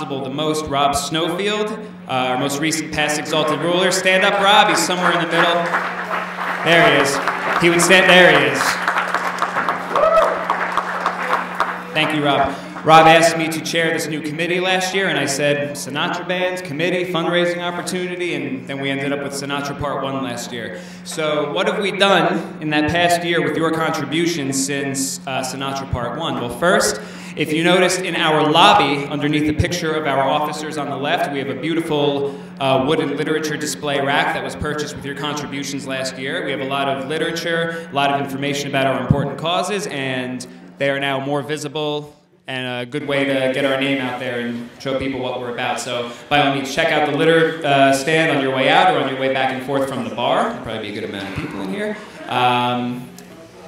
possible the most, Rob Snowfield, uh, our most recent past exalted ruler. Stand up, Rob. He's somewhere in the middle. There he is. He would stand. There he is. Thank you, Rob. Rob asked me to chair this new committee last year, and I said Sinatra bands, committee, fundraising opportunity, and then we ended up with Sinatra Part 1 last year. So, what have we done in that past year with your contributions since uh, Sinatra Part 1? Well, first, if you noticed in our lobby, underneath the picture of our officers on the left, we have a beautiful uh, wooden literature display rack that was purchased with your contributions last year. We have a lot of literature, a lot of information about our important causes, and they are now more visible and a good way to get our name out there and show people what we're about. So by all means, check out the litter uh, stand on your way out or on your way back and forth from the bar. There'll probably be a good amount of people in here. Um,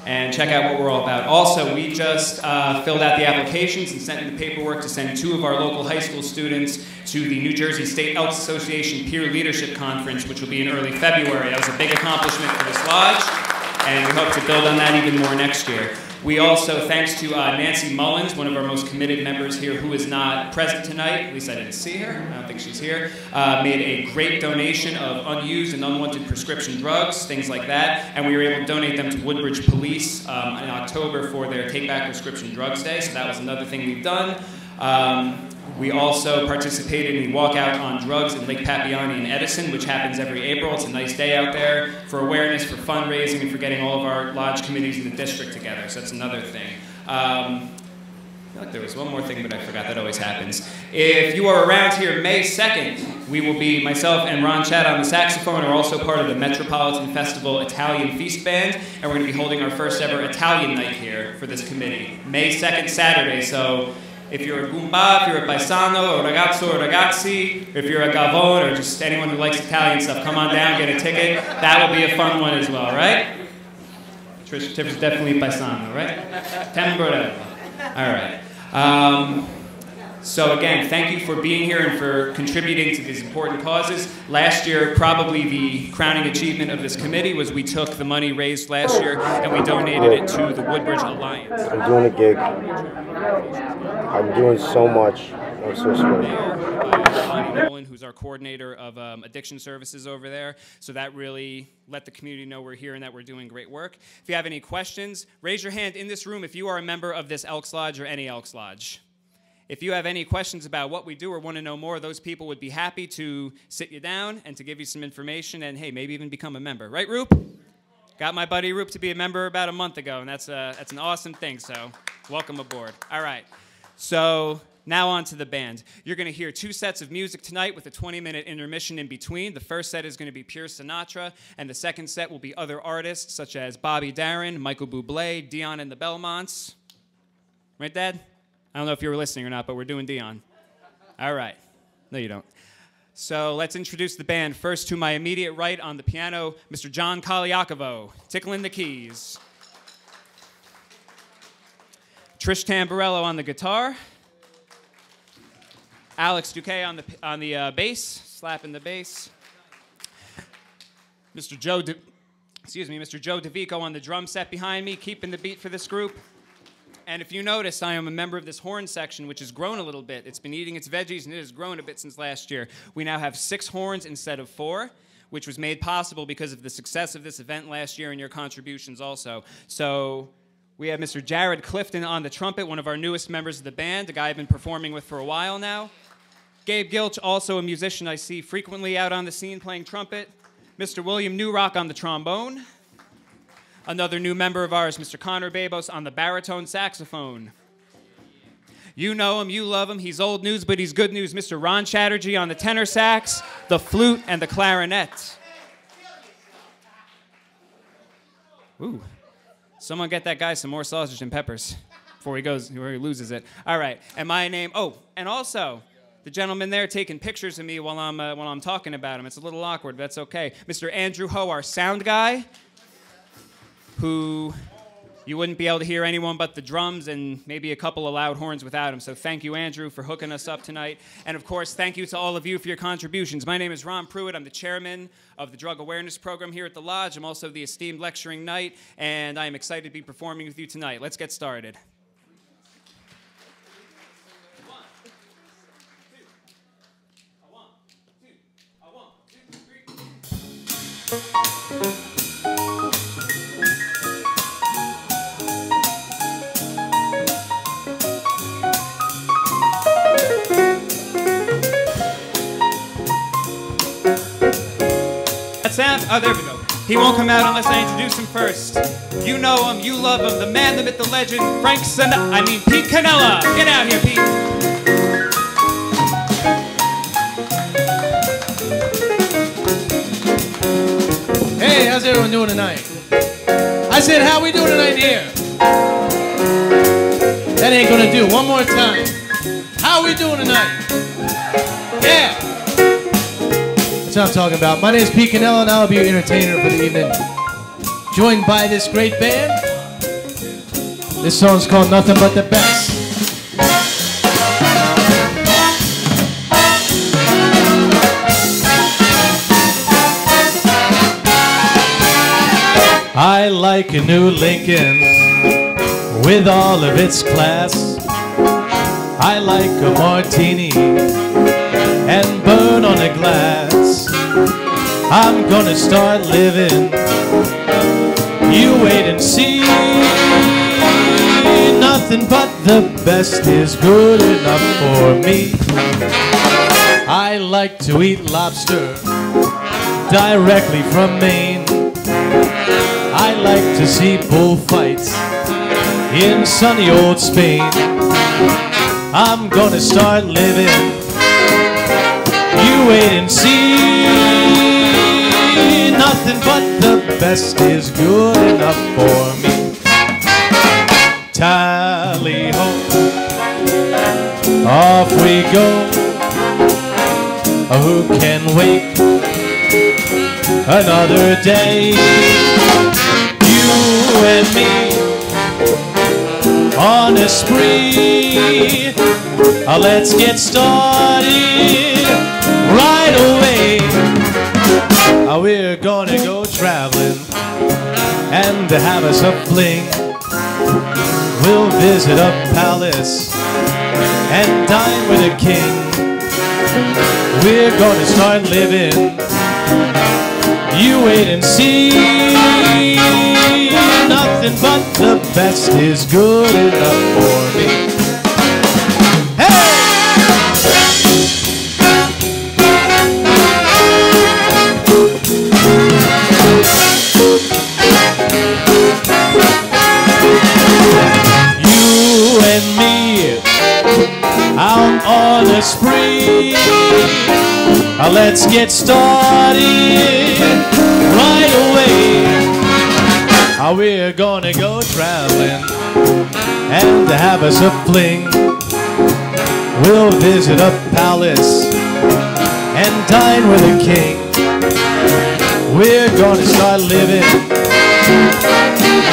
and check out what we're all about. Also, we just uh, filled out the applications and sent in the paperwork to send two of our local high school students to the New Jersey State Elks Association Peer Leadership Conference, which will be in early February. That was a big accomplishment for this lodge, and we hope to build on that even more next year. We also, thanks to uh, Nancy Mullins, one of our most committed members here who is not present tonight, at least I didn't see her, I don't think she's here, uh, made a great donation of unused and unwanted prescription drugs, things like that, and we were able to donate them to Woodbridge Police um, in October for their Take Back Prescription Drugs Day, so that was another thing we've done. Um, we also participated in the Walkout on Drugs in Lake Papaianni in Edison, which happens every April. It's a nice day out there for awareness, for fundraising, and for getting all of our lodge committees in the district together. So that's another thing. Um, I feel like there was one more thing, but I forgot that always happens. If you are around here May 2nd, we will be, myself and Ron Chad on the saxophone, are also part of the Metropolitan Festival Italian Feast Band, and we're going to be holding our first ever Italian night here for this committee. May 2nd, Saturday, so if you're a Goomba, if you're a Paisano, or Ragazzo, or Ragazzi, if you're a Gavone, or just anyone who likes Italian stuff, come on down, get a ticket. That will be a fun one as well, right? Trish is definitely Paisano, right? Tamburello. All right. Um, so again, thank you for being here and for contributing to these important causes. Last year, probably the crowning achievement of this committee was we took the money raised last year and we donated it to the Woodbridge Alliance. I'm doing a gig. I'm doing so much. I'm so sorry. Bonnie Nolan, who's our coordinator of um, addiction services over there. So that really let the community know we're here and that we're doing great work. If you have any questions, raise your hand in this room if you are a member of this Elks Lodge or any Elks Lodge. If you have any questions about what we do or want to know more, those people would be happy to sit you down and to give you some information and, hey, maybe even become a member. Right, Roop? Got my buddy Roop to be a member about a month ago, and that's, a, that's an awesome thing, so welcome aboard. All right. So now on to the band. You're going to hear two sets of music tonight with a 20-minute intermission in between. The first set is going to be pure Sinatra, and the second set will be other artists such as Bobby Darin, Michael Bublé, Dion and the Belmonts. Right, Dad? I don't know if you were listening or not, but we're doing Dion. All right. No, you don't. So let's introduce the band. First, to my immediate right on the piano, Mr. John Kaliakovo, tickling the keys. Trish Tamburello on the guitar. Alex Duque on the, on the uh, bass, slapping the bass. Mr. Joe, De, excuse me, Mr. Joe DeVico on the drum set behind me, keeping the beat for this group. And if you notice, I am a member of this horn section, which has grown a little bit. It's been eating its veggies, and it has grown a bit since last year. We now have six horns instead of four, which was made possible because of the success of this event last year and your contributions also. So we have Mr. Jared Clifton on the trumpet, one of our newest members of the band, a guy I've been performing with for a while now. Gabe Gilch, also a musician I see frequently out on the scene playing trumpet. Mr. William Newrock on the trombone. Another new member of ours, Mr. Connor Babos, on the baritone saxophone. You know him, you love him. He's old news, but he's good news. Mr. Ron Chatterjee on the tenor sax, the flute, and the clarinet. Ooh. Someone get that guy some more sausage and peppers before he goes, before he loses it. All right. And my name, oh, and also, the gentleman there taking pictures of me while I'm, uh, while I'm talking about him. It's a little awkward, but that's okay. Mr. Andrew Ho, our sound guy who you wouldn't be able to hear anyone but the drums and maybe a couple of loud horns without him. So thank you, Andrew, for hooking us up tonight. And of course, thank you to all of you for your contributions. My name is Ron Pruitt. I'm the chairman of the Drug Awareness Program here at the Lodge. I'm also the esteemed lecturing knight, and I am excited to be performing with you tonight. Let's get started. Oh, there we go. He won't come out unless I introduce him first. You know him, you love him, the man, the myth, the legend, Frank Sinatra. I mean, Pete Canella. Get out here, Pete. Hey, how's everyone doing tonight? I said, how we doing tonight here? That ain't gonna do. One more time. How we doing tonight? Yeah. That's what I'm talking about. My name is Pete Canella, and I'll be your entertainer for the evening. Joined by this great band. This song's called Nothing But the Best. I like a new Lincoln with all of its class. I like a martini and burn on a glass. I'm gonna start living. You wait and see. Nothing but the best is good enough for me. I like to eat lobster directly from Maine. I like to see bullfights in sunny old Spain. I'm gonna start living. You wait and see. Nothing but the best is good enough for me. Tally ho, off we go. Who can wait another day? You and me on a spree. Uh, let's get started right away. We're gonna go traveling and have us a fling. We'll visit a palace and dine with a king. We're gonna start living. You wait and see. Nothing but the best is good enough for me. Spree. Uh, let's get started right away. Uh, we're gonna go traveling and have us a fling. We'll visit a palace and dine with a king. We're gonna start living.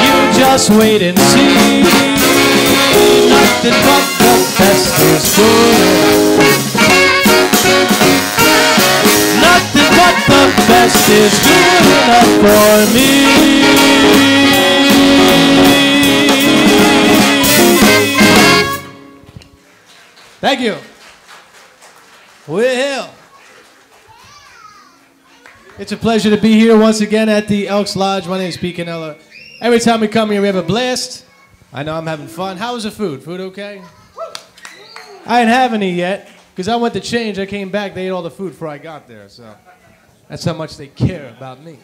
You just wait and see. Nothing but the best is good. Best is good enough for me. Thank you. Well, it's a pleasure to be here once again at the Elks Lodge. My name is Pete Canella. Every time we come here, we have a blast. I know I'm having fun. How was the food? Food okay? I didn't have any yet because I went to change. I came back. They ate all the food before I got there. So that's how much they care about me.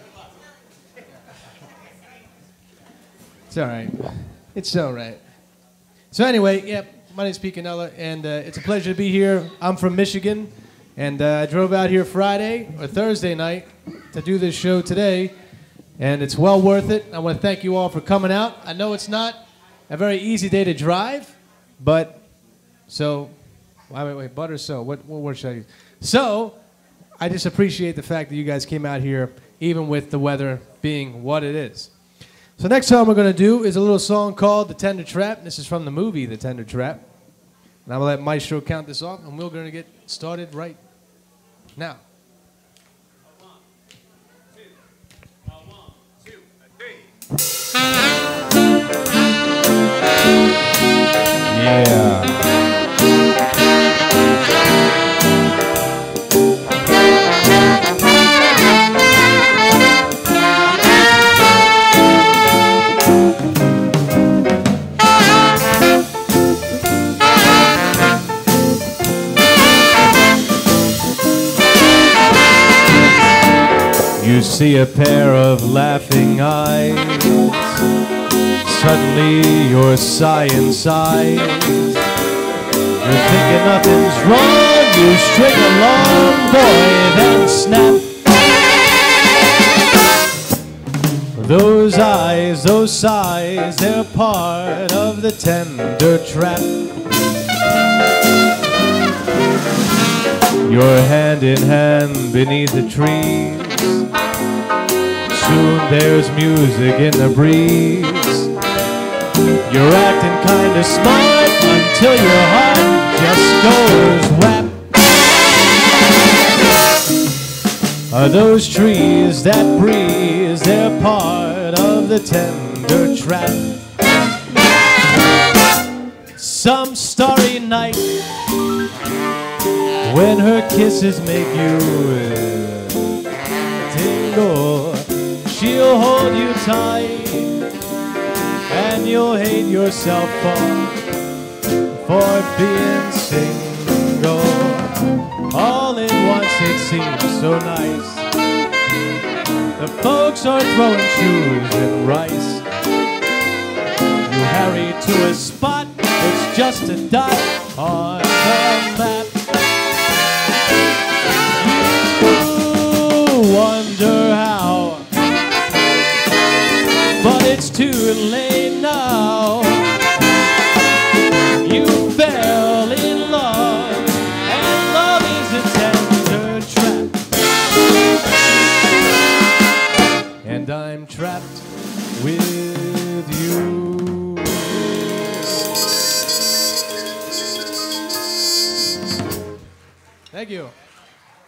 It's all right. It's all right. So anyway, yeah, my name's Pete Canella, and uh, it's a pleasure to be here. I'm from Michigan, and uh, I drove out here Friday or Thursday night to do this show today, and it's well worth it. I want to thank you all for coming out. I know it's not a very easy day to drive, but so wait, wait, wait, butter. So what, what word should I use? So I just appreciate the fact that you guys came out here, even with the weather being what it is. So next song we're going to do is a little song called The Tender Trap. This is from the movie The Tender Trap. And I'm going to let Maestro count this off, and we're going to get started right now. Yeah. See a pair of laughing eyes. Suddenly you're sighing sighs. You're thinking nothing's wrong. You string along, boy, then snap. Those eyes, those sighs, they're part of the tender trap. You're hand in hand beneath the trees. There's music in the breeze. You're acting kinda smart until your heart just goes whap. Are those trees that breeze? They're part of the tender trap. Some starry night when her kisses make you tingle, she'll hold you tight, and you'll hate yourself for for being single. All at once it seems so nice. The folks are throwing shoes and rice. You hurry to a spot, it's just a dot on the map. Too late now. You fell in love, and love is a tender trap. And I'm trapped with you. Thank you.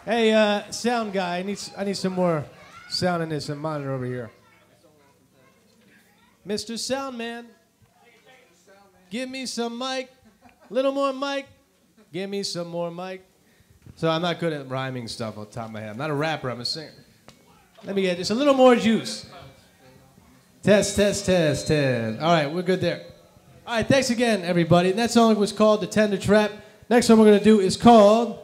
Hey, uh, sound guy, I need, I need some more sound in this and monitor over here. Mr. Soundman, give me some mic. A little more mic. Give me some more mic. So I'm not good at rhyming stuff off the top of my head. I'm not a rapper, I'm a singer. Let me get just a little more juice. Test, test, test, test. All right, we're good there. All right, thanks again, everybody. And that song was called The Tender Trap. Next one we're going to do is called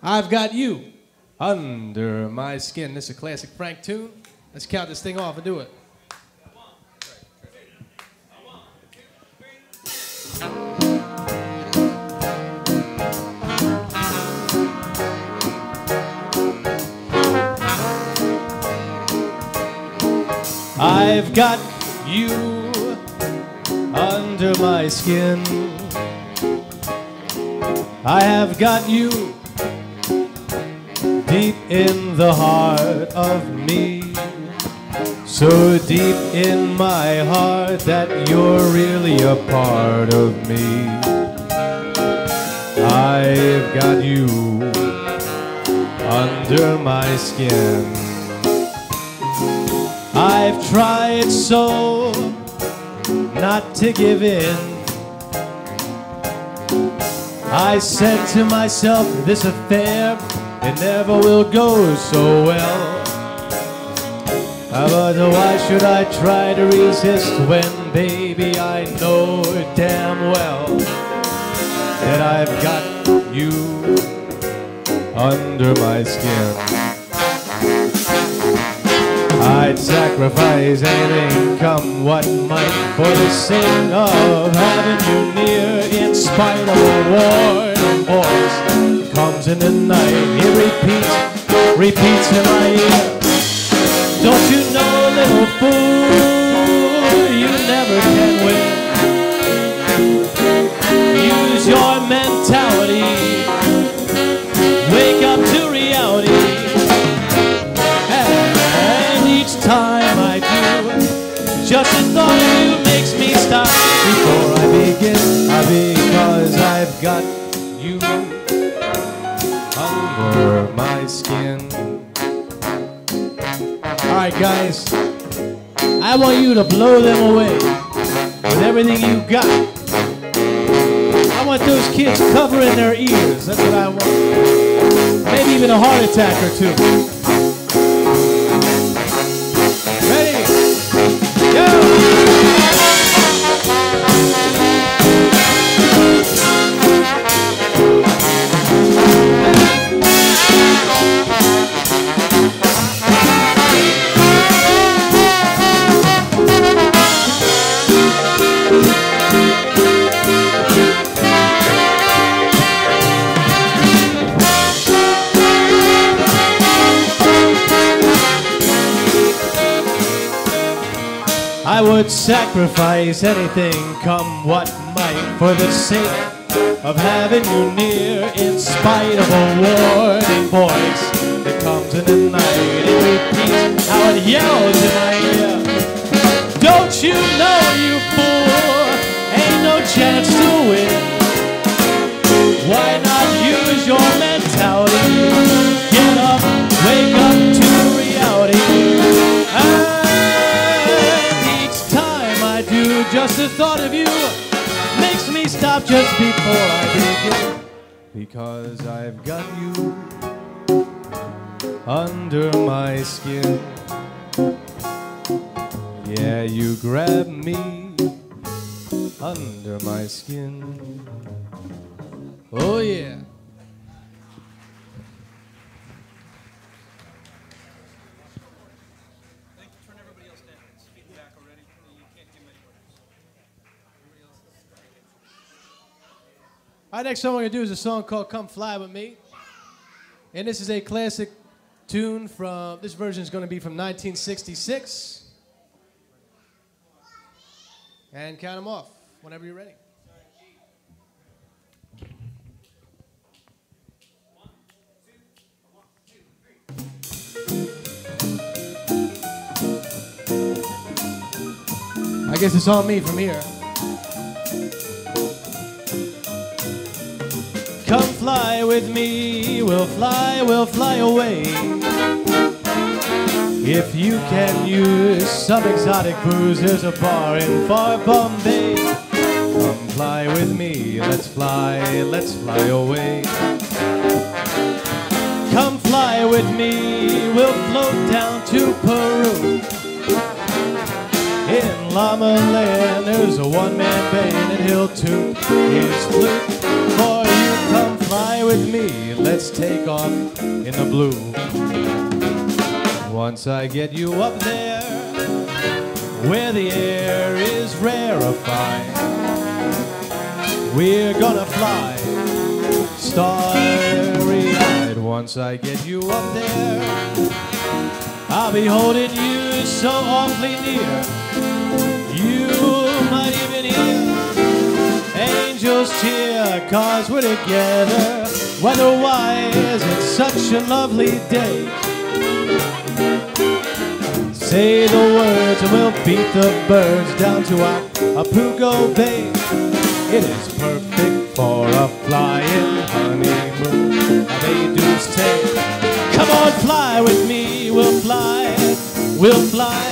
I've Got You Under My Skin. This is a classic Frank tune. Let's count this thing off and do it. I've got you under my skin. I have got you deep in the heart of me. So deep in my heart that you're really a part of me. I've got you under my skin. I've tried so not to give in. I said to myself, this affair, it never will go so well. Uh, But why should I try to resist when, baby, I know damn well that I've got you under my skin. I'd sacrifice anything, come what might, for the sake of having you near. In spite of a warning voice, comes in the night. It repeats, repeats in my ear. Don't you know, little fool, stop before I begin. Because I've got you under my skin. Alright, guys, I want you to blow them away with everything you got. I want those kids covering their ears. That's what I want. Maybe even a heart attack or two. Would sacrifice anything, come what might, for the sake of having you near, in spite of a warning voice that comes in the night. It repeats how it yells in my ear. Don't you know, you fool, ain't no chance to win. Why not use your mentality? Get up, wake up the thought of you makes me stop just before I begin. Because I've got you under my skin. Yeah, you grab me under my skin. Oh, yeah. All right, next song we're gonna do is a song called "Come Fly with Me," and this is a classic tune from. This version is gonna be from 1966. And count them off whenever you're ready. I guess it's on me from here. Come fly with me, we'll fly, we'll fly away. If you can use some exotic booze, there's a bar in far Bombay. Come fly with me, let's fly, let's fly away. Come fly with me, we'll float down to Peru. In Llama Land, there's a one-man band, and he'll toot his flute for fly with me, let's take off in the blue. Once I get you up there, where the air is rarefied, we're gonna fly starry-eyed. Once I get you up there, I'll be holding you so awfully near. Angels cheer, cause we're together. Weather-wise, it's such a lovely day. Say the words and we'll beat the birds down to our Acapulco Bay. It is perfect for a flying honeymoon. They do say, Come on, fly with me. We'll fly, we'll fly,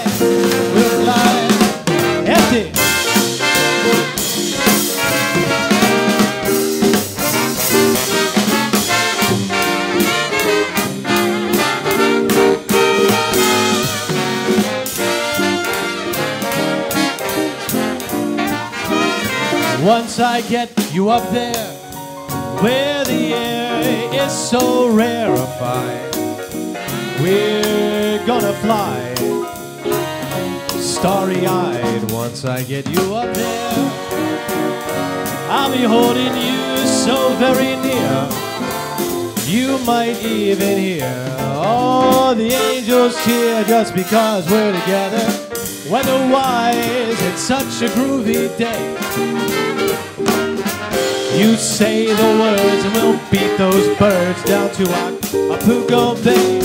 I get you up there, where the air is so rarefied, we're gonna fly starry eyed. Once I get you up there, I'll be holding you so very near. You might even hear all the angels cheer just because we're together. Weather-wise, it's such a groovy day. You say the words and we'll beat those birds down to Acapulco Bay.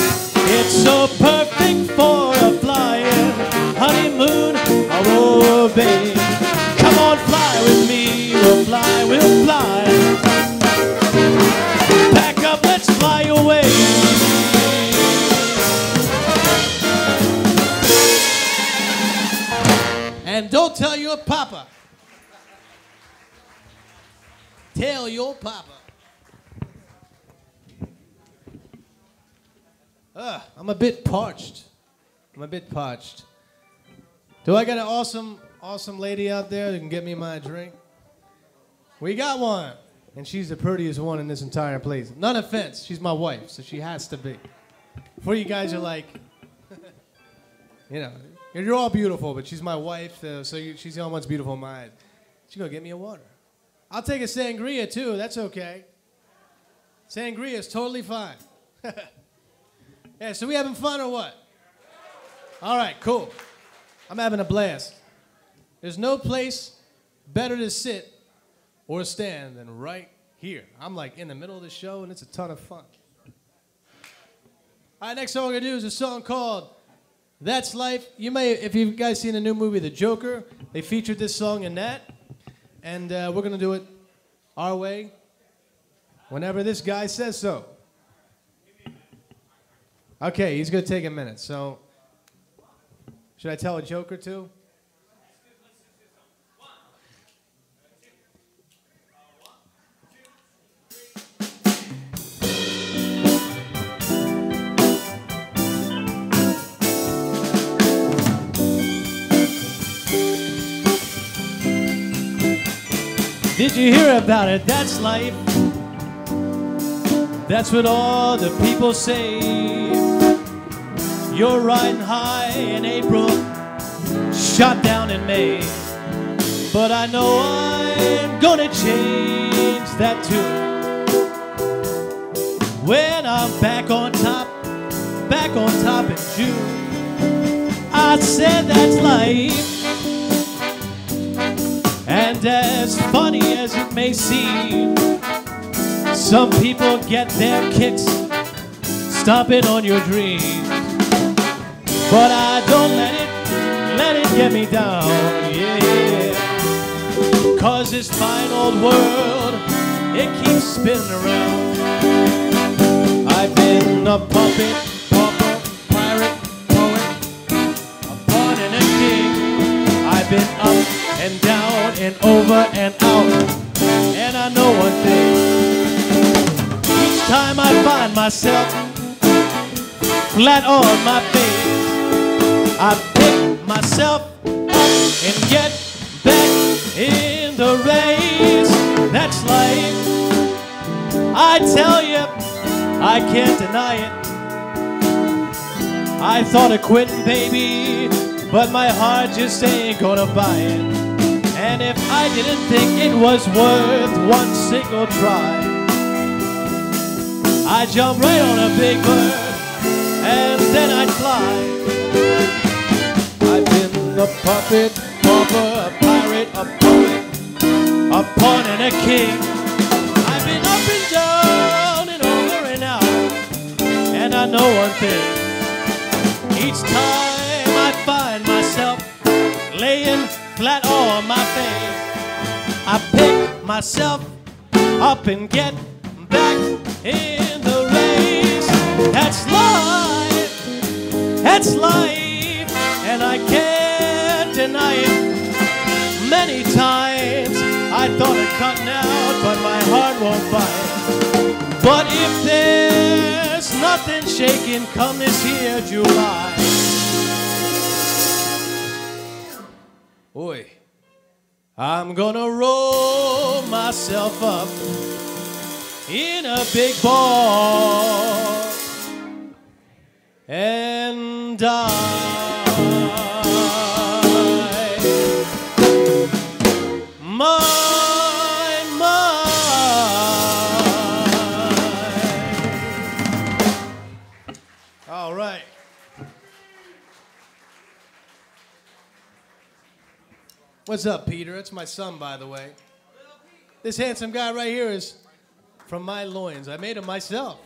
It's so perfect for a flying honeymoon. Oh, babe. Come on, fly with me. We'll fly, we'll fly. Pack up, let's fly away. And don't tell your papa. Tell your papa. Ugh, I'm a bit parched. I'm a bit parched. Do I got an awesome, awesome lady out there that can get me my drink? We got one. And she's the prettiest one in this entire place. None offense, she's my wife, so she has to be. Before you guys are like, you know, you're all beautiful, but she's my wife, so she's the only one that's beautiful in my eyes. She's gonna get me a water. I'll take a sangria too. That's okay. Sangria is totally fine. yeah. So we having fun or what? All right. Cool. I'm having a blast. There's no place better to sit or stand than right here. I'm like in the middle of the show, and it's a ton of fun. All right, next song we're gonna do is a song called "That's Life." You may, if you guys seen the new movie The Joker, they featured this song in that, and uh, we're gonna do it our way, whenever this guy says so. Okay, he's gonna take a minute. So, should I tell a joke or two? Did you hear about it? That's life. That's what all the people say. You're riding high in April, shot down in May. But I know I'm gonna change that too. When I'm back on top, back on top in June. I said that's life. As funny as it may seem, some people get their kicks stomping on your dreams. But I don't let it, let it get me down, yeah. Cause this fine old world, it keeps spinning around. I've been a puppet, pauper, pirate, poet, a pawn and a king. I've been up and down and over and out. And I know one thing. Each time I find myself flat on my face, I pick myself up and get back in the race. That's life. I tell you, I can't deny it. I thought of quitting, baby, but my heart just ain't gonna buy it. And if I didn't think it was worth one single try, I'd jump right on a big bird and then I'd fly. I've been a puppet, pauper, a pirate, a poet, a pawn and a king. I've been up and down and over and out, and I know one thing. Each time I find myself laying flat on my face, I pick myself up and get back in the race. That's life, that's life, and I can't deny it. Many times I thought of cutting out, but my heart won't bite. But if there's nothing shaking come this here July, Oi. I'm gonna roll myself up in a big ball and die. What's up, Peter? That's my son, by the way. This handsome guy right here is from my loins. I made him myself.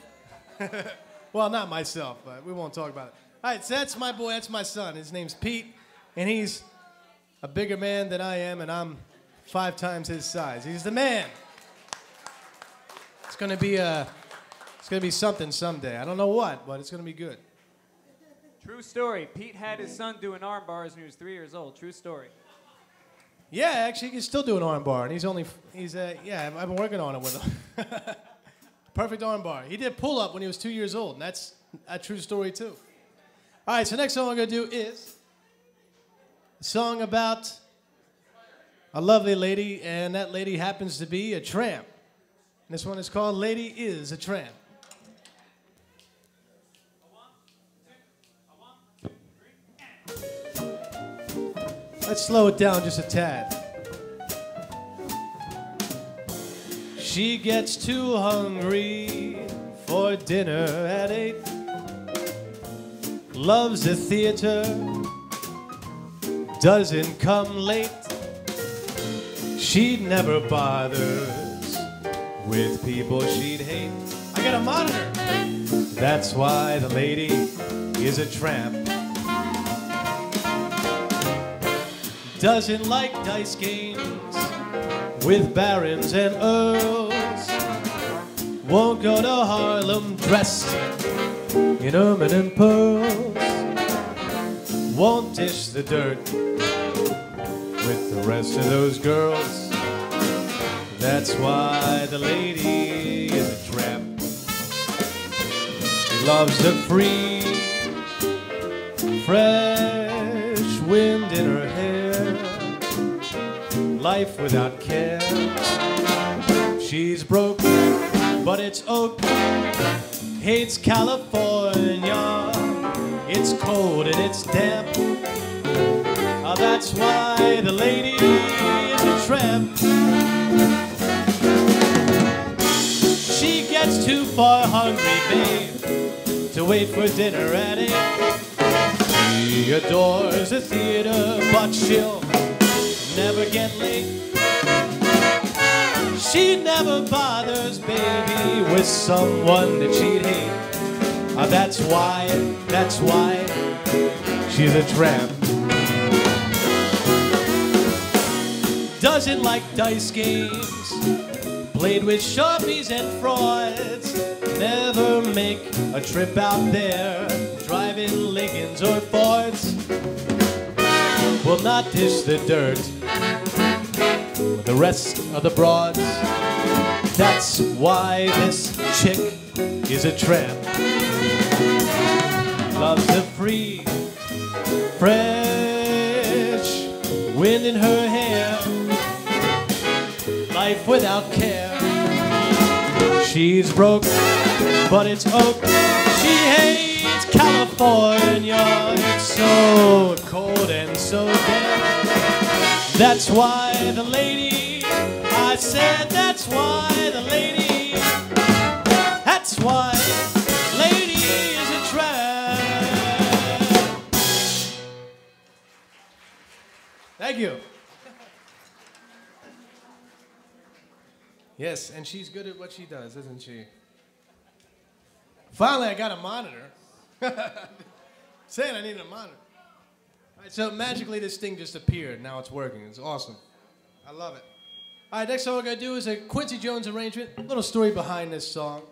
well, not myself, but we won't talk about it. All right, so that's my boy. That's my son. His name's Pete, and he's a bigger man than I am, and I'm five times his size. He's the man. It's gonna be a, it's gonna be something someday. I don't know what, but it's gonna be good. True story. Pete had his son doing arm bars when he was three years old. True story. Yeah, actually, he's still doing arm bar, and he's only he's uh, yeah. I've- I've been working on it with him. Perfect arm bar. He did pull up when he was two years old, and that's a true story too. All right, so next song I'm gonna do is a song about a lovely lady, and that lady happens to be a tramp. And this one is called "Lady Is a Tramp." Let's slow it down just a tad. She gets too hungry for dinner at eight. Loves the theater, doesn't come late. She never bothers with people she'd hate. I got a monitor. That's why the lady is a tramp. Doesn't like dice games with barons and earls. Won't go to Harlem dressed in ermine and pearls. Won't dish the dirt with the rest of those girls. That's why the lady is a tramp. She loves the free, fresh wind in her hair, life without care. She's broke, but it's oak. Hates California. It's cold and it's damp. Oh, that's why the lady is a tramp. She gets too far hungry, babe, to wait for dinner at eight. She adores the theater, but she'll never get late. She never bothers, baby, with someone that she'd hate. Ah, that's why, that's why she's a tramp. Doesn't like dice games, played with sharpies and frauds. Never make a trip out there, driving Lincolns or Fords. Will not dish the dirt with the rest of the broads. That's why this chick is a tramp. Loves the free, fresh wind in her hair. Life without care. She's broke, but it's oak. She hates California. It's so cold and so damp. That's why the lady, I said that's why the lady, that's why lady is a tramp. Thank you. Yes, and she's good at what she does, isn't she? Finally, I got a monitor. Saying I needed a monitor. All right, so magically this thing just appeared. Now it's working. It's awesome. I love it. All right, next song we're gonna do is a Quincy Jones arrangement. A little story behind this song.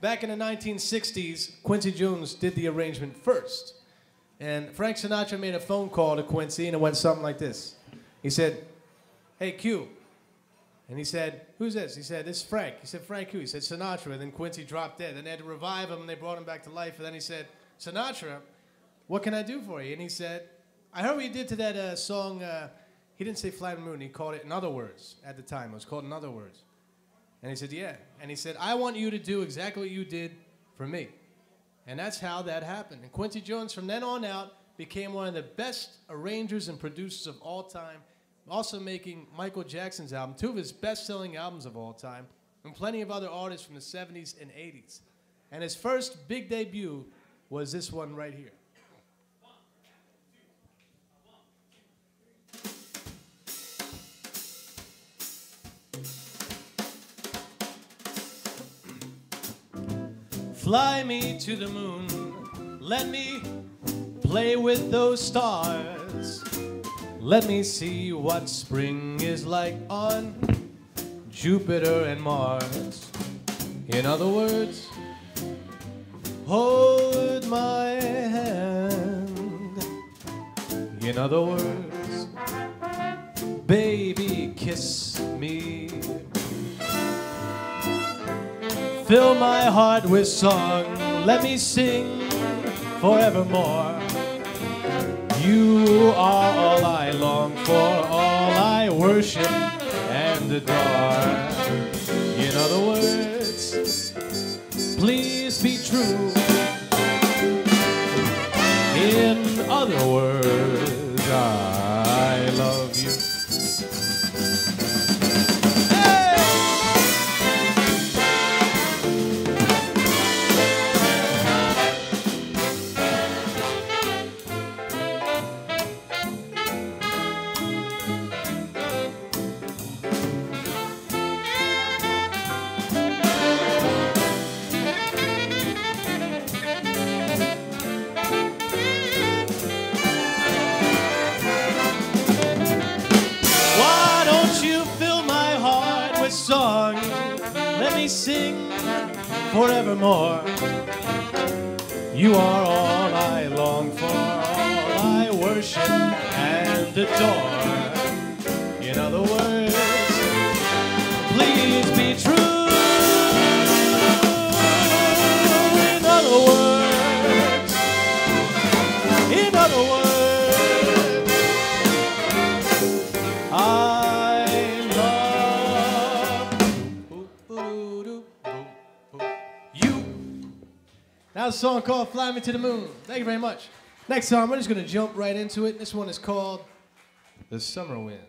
Back in the 1960s, Quincy Jones did the arrangement first. And Frank Sinatra made a phone call to Quincy, and it went something like this. He said, Hey, Q. And he said, Who's this? He said, This is Frank. He said, Frank who? He said, Sinatra. And then Quincy dropped dead. Then they had to revive him, and they brought him back to life. And then he said, Sinatra, what can I do for you? And he said, I heard what you did to that uh, song. Uh, he didn't say Flat Moon. He called it In Other Words at the time. It was called In Other Words. And he said, Yeah. And he said, I want you to do exactly what you did for me. And that's how that happened. And Quincy Jones, from then on out, became one of the best arrangers and producers of all time, also making Michael Jackson's album, two of his best selling albums of all time, and plenty of other artists from the 70s and 80s. And his first big debut was this one right here. Fly me to the moon, let me play with those stars. Let me see what spring is like on Jupiter and Mars. In other words, hold my hand. In other words, baby, kiss me. Fill my heart with song, let me sing forevermore. You are all I long for, all I worship and adore. In other words, please be true. In other words, I forevermore. You are all I long for, all I worship and adore. A song called Fly Me to the Moon. Thank you very much. Next song, we're just going to jump right into it. This one is called The Summer Wind.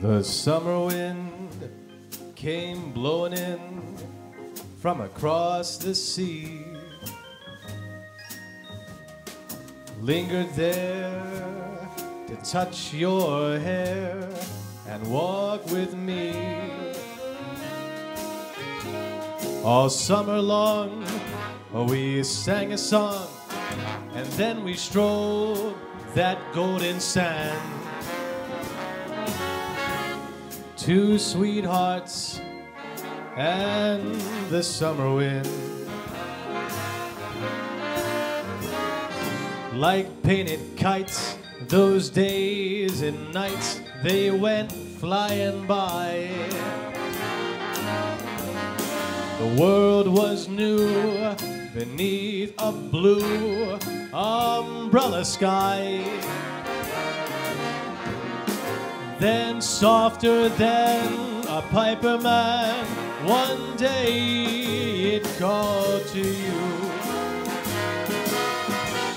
The summer wind came blowing in from across the sea. Lingered there to touch your hair and walk with me. All summer long, we sang a song and then we strolled that golden sand. Two sweethearts and the summer wind. Like painted kites, those days and nights they went flying by. The world was new beneath a blue umbrella sky. Then, softer than a piper man, one day it called to you.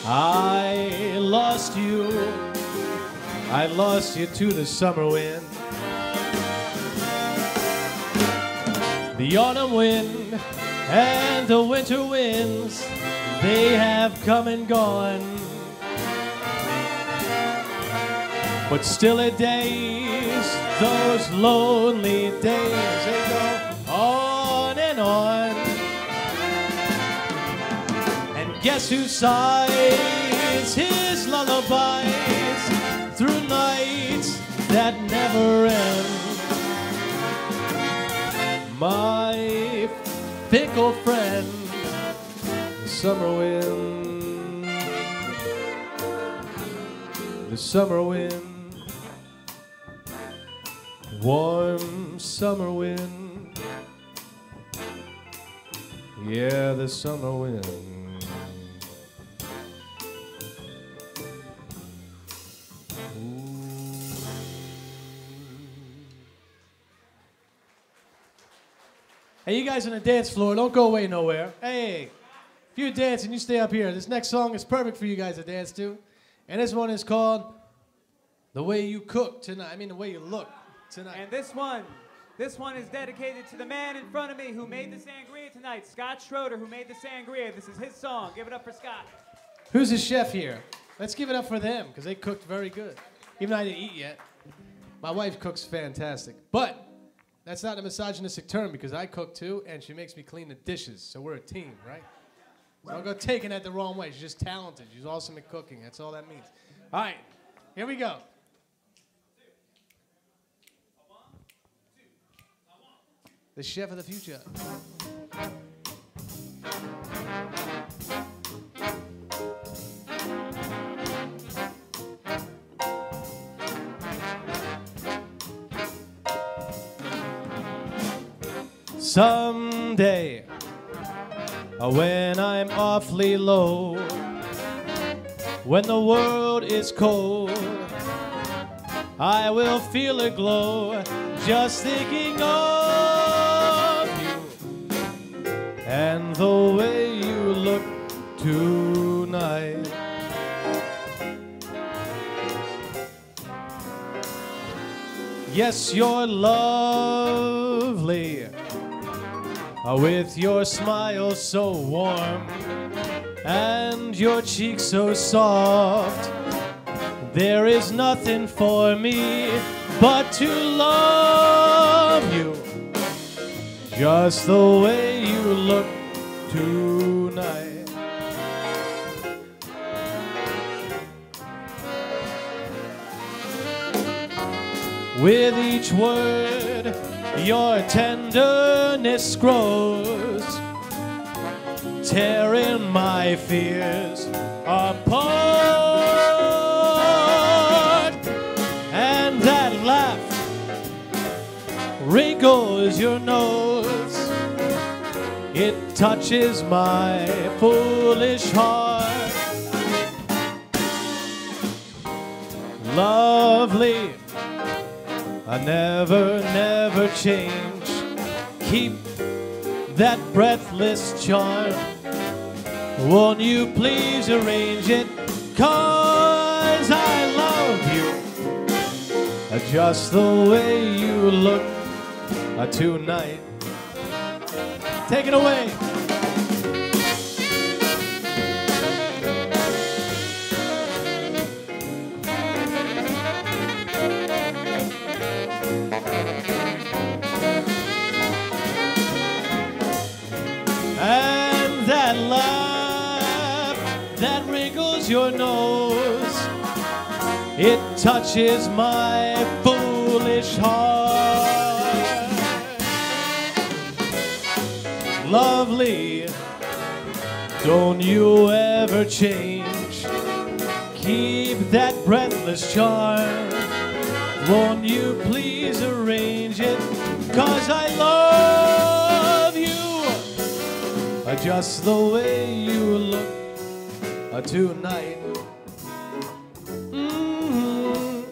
I lost you, I lost you to the summer wind. The autumn wind and the winter winds, they have come and gone. But still a days, those lonely days, they go on and on. And guess who sighs his lullabies through nights that never end? My fickle friend, the summer wind, the summer wind. Warm summer wind. Yeah, the summer wind. Hey, you guys on the dance floor, don't go away nowhere. Hey, if you're dancing, you stay up here. This next song is perfect for you guys to dance to. And this one is called The Way You Cook Tonight. I mean, the way you look tonight. And this one, this one is dedicated to the man in front of me who made the sangria tonight, Scott Schroeder, who made the sangria. This is his song. Give it up for Scott. Who's the chef here? Let's give it up for them because they cooked very good. Even though I didn't eat yet. My wife cooks fantastic. But that's not a misogynistic term because I cook too and she makes me clean the dishes. So we're a team, right? So don't go taking that the wrong way. She's just talented. She's awesome at cooking. That's all that means. All right, here we go. The chef of the future. Someday, uh, when I'm awfully low, when the world is cold, I will feel a glow just thinking of and the way you look tonight. Yes, you're lovely. Uh, With your smile so warm and your cheeks so soft, there is nothing for me but to love you just the way you look tonight. With each word, your tenderness grows, tearing my fears apart. And that laugh wrinkles your nose, touches my foolish heart. Lovely. I never, never change. Keep that breathless charm. Won't you please arrange it? Cause I love you. Just the way you look uh, tonight. Take it away. Your nose, it touches my foolish heart. Lovely, don't you ever change. Keep that breathless charm. Won't you please arrange it? Cause I love you just the way you look uh, tonight. Mhm.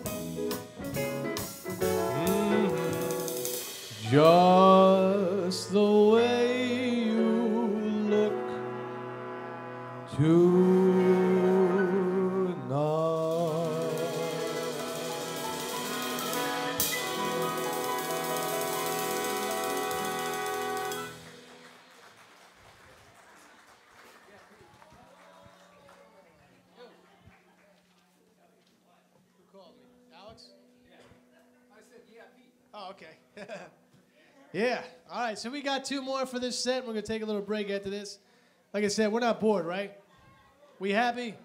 Mhm. Just yeah. All right. So we got two more for this set. We're to take a little break after this. Like I said, we're not bored, right? We happy?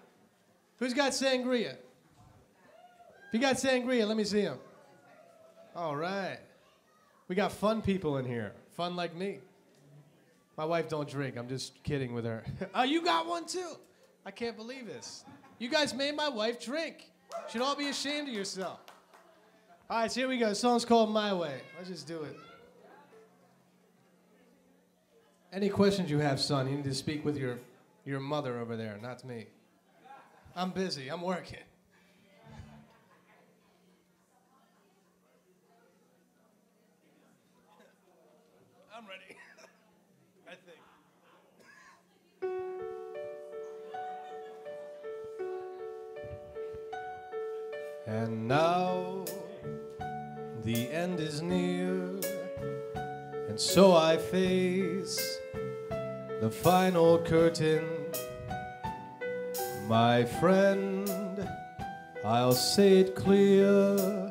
Who's got sangria? If you got sangria, let me see them. All right. We got fun people in here. Fun like me. My wife don't drink. I'm just kidding with her. oh, you got one too. I can't believe this. You guys made my wife drink. Should all be ashamed of yourself. All right, so here we go. The song's called My Way. Let's just do it. Any questions you have, son, you need to speak with your, your mother over there, not me. I'm busy. I'm working. I'm ready. I think. And now the end is near, and so I face the final curtain. My friend, I'll say it clear,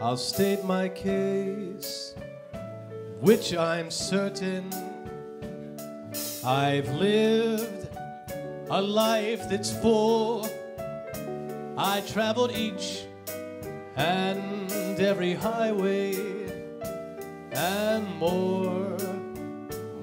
I'll state my case, which I'm certain I've lived a life that's full. I traveled each and every highway and more,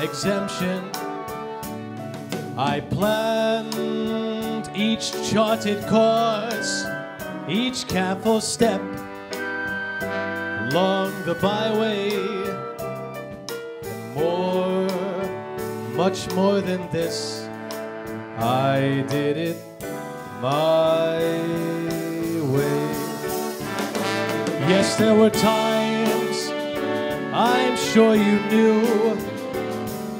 exemption. I planned each charted course, each careful step along the byway. And more, much more than this, I did it my way. Yes, there were times I'm sure you knew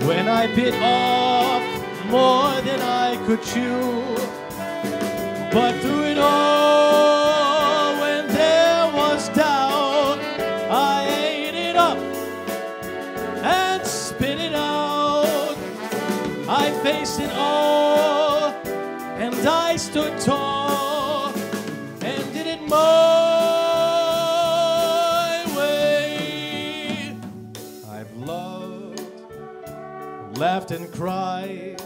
when I bit off more than I could chew. But through it all, when there was doubt, I ate it up and spit it out. I faced it all and I stood tall laughed and cried.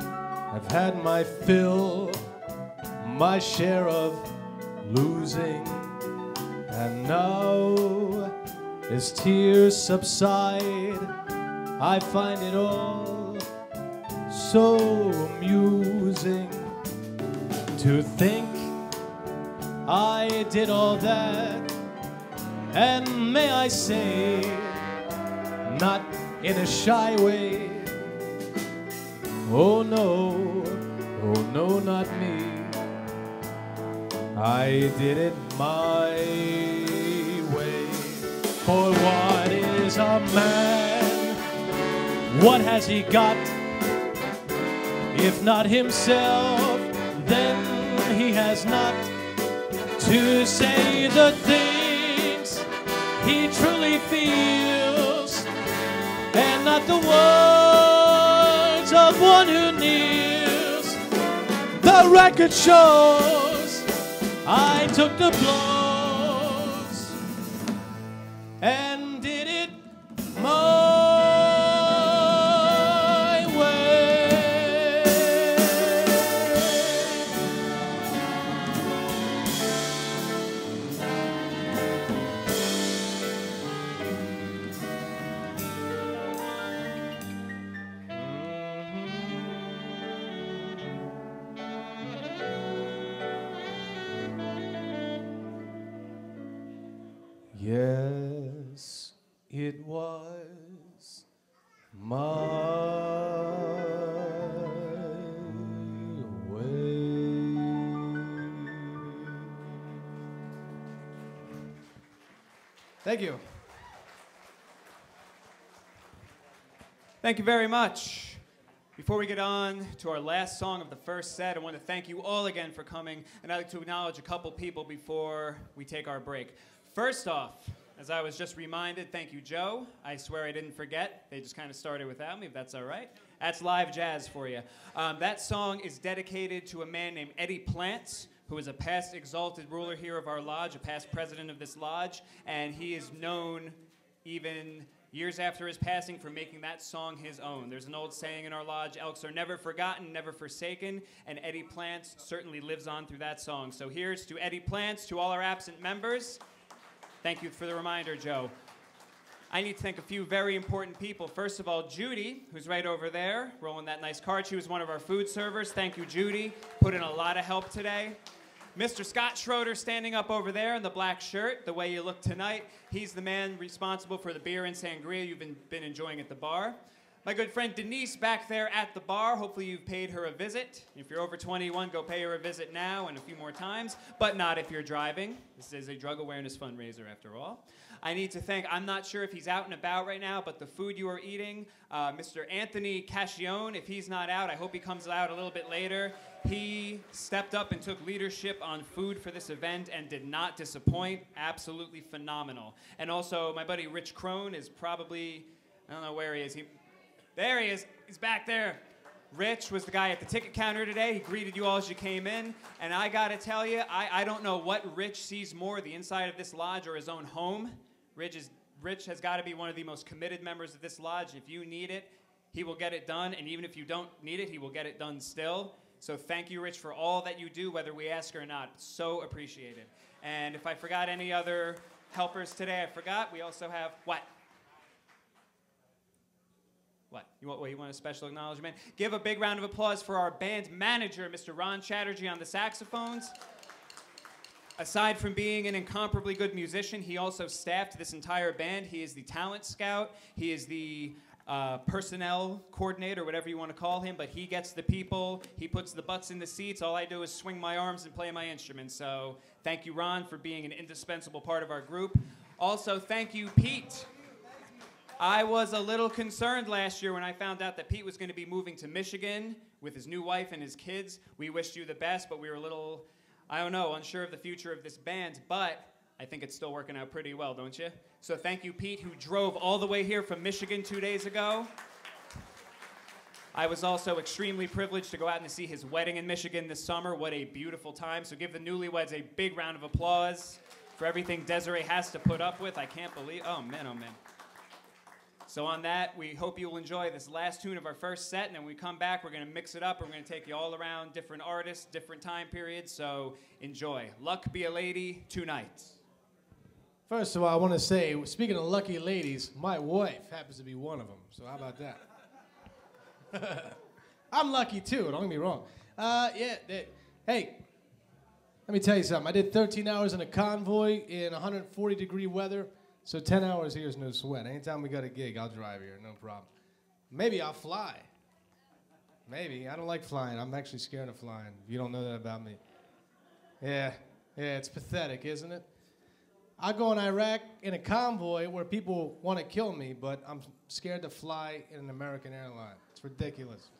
I've had my fill, my share of losing. And now, as tears subside, I find it all so amusing to think I did all that. And may I say, not in a shy way. Oh no, oh no, not me. I did it my way. For what is a man? What has he got? If not himself, then he has not to say the things he truly feels, and not the words of one who kneels. The record shows I took the blows and Thank you. Thank you very much. Before we get on to our last song of the first set, I want to thank you all again for coming, and I'd like to acknowledge a couple people before we take our break. First off, as I was just reminded, thank you, Joe. I swear I didn't forget. They just kind of started without me, if that's all right. That's live jazz for you. Um, that song is dedicated to a man named Eddie Plants, who is a past exalted ruler here of our lodge, a past president of this lodge, and he is known even years after his passing for making that song his own. There's an old saying in our lodge elks are never forgotten, never forsaken, and Eddie Plants certainly lives on through that song. So here's to Eddie Plants, to all our absent members. Thank you for the reminder, Joe. I need to thank a few very important people. First of all, Judy, who's right over there, rolling that nice cart. She was one of our food servers. Thank you, Judy. Put in a lot of help today. Mr. Scott Schroeder standing up over there in the black shirt, the way you look tonight. He's the man responsible for the beer and sangria you've been, been enjoying at the bar. My good friend Denise back there at the bar. Hopefully you've paid her a visit. If you're over 21, go pay her a visit now and a few more times, but not if you're driving. This is a drug awareness fundraiser after all. I need to thank, I'm not sure if he's out and about right now, but the food you are eating, uh, Mr. Anthony Cascione, if he's not out, I hope he comes out a little bit later. He stepped up and took leadership on food for this event and did not disappoint. Absolutely phenomenal. And also, my buddy Rich Crone is probably, I don't know where he is. He, there he is. He's back there. Rich was the guy at the ticket counter today. He greeted you all as you came in. And I got to tell you, I, I don't know what Rich sees more the inside of this lodge or his own home. Rich, is, Rich has got to be one of the most committed members of this lodge. If you need it, he will get it done. And even if you don't need it, he will get it done still. So thank you, Rich, for all that you do, whether we ask or not. So appreciated. And if I forgot any other helpers today, I forgot. We also have what? What? You want, what, you want a special acknowledgement? Give a big round of applause for our band manager, Mr. Ron Chatterjee, on the saxophones. aside from being an incomparably good musician, he also staffed this entire band. He is the talent scout. He is the uh, personnel coordinator, whatever you want to call him, but he gets the people, he puts the butts in the seats. All I do is swing my arms and play my instrument. So thank you, Ron, for being an indispensable part of our group. Also, thank you, Pete. I was a little concerned last year when I found out that Pete was going to be moving to Michigan with his new wife and his kids. We wished you the best, but we were a little, I don't know, unsure of the future of this band, but I think it's still working out pretty well, don't you? So thank you, Pete, who drove all the way here from Michigan two days ago. I was also extremely privileged to go out and see his wedding in Michigan this summer. What a beautiful time. So give the newlyweds a big round of applause for everything Desiree has to put up with. I can't believe, oh man, oh man. So on that, we hope you will enjoy this last tune of our first set, and then when we come back, we're going to mix it up. We're going to take you all around different artists, different time periods. So enjoy. Luck be a lady tonight. First of all, I want to say, speaking of lucky ladies, my wife happens to be one of them. So how about that? I'm lucky too. Don't get me wrong. Uh, yeah. They, hey, let me tell you something. I did 13 hours in a convoy in 140 degree weather. So 10 hours here is no sweat. Anytime we got a gig, I'll drive here, no problem. Maybe I'll fly. Maybe. I don't like flying. I'm actually scared of flying. You don't know that about me. Yeah. Yeah, it's pathetic, isn't it? I go in Iraq in a convoy where people want to kill me, but I'm scared to fly in an American airline. It's ridiculous.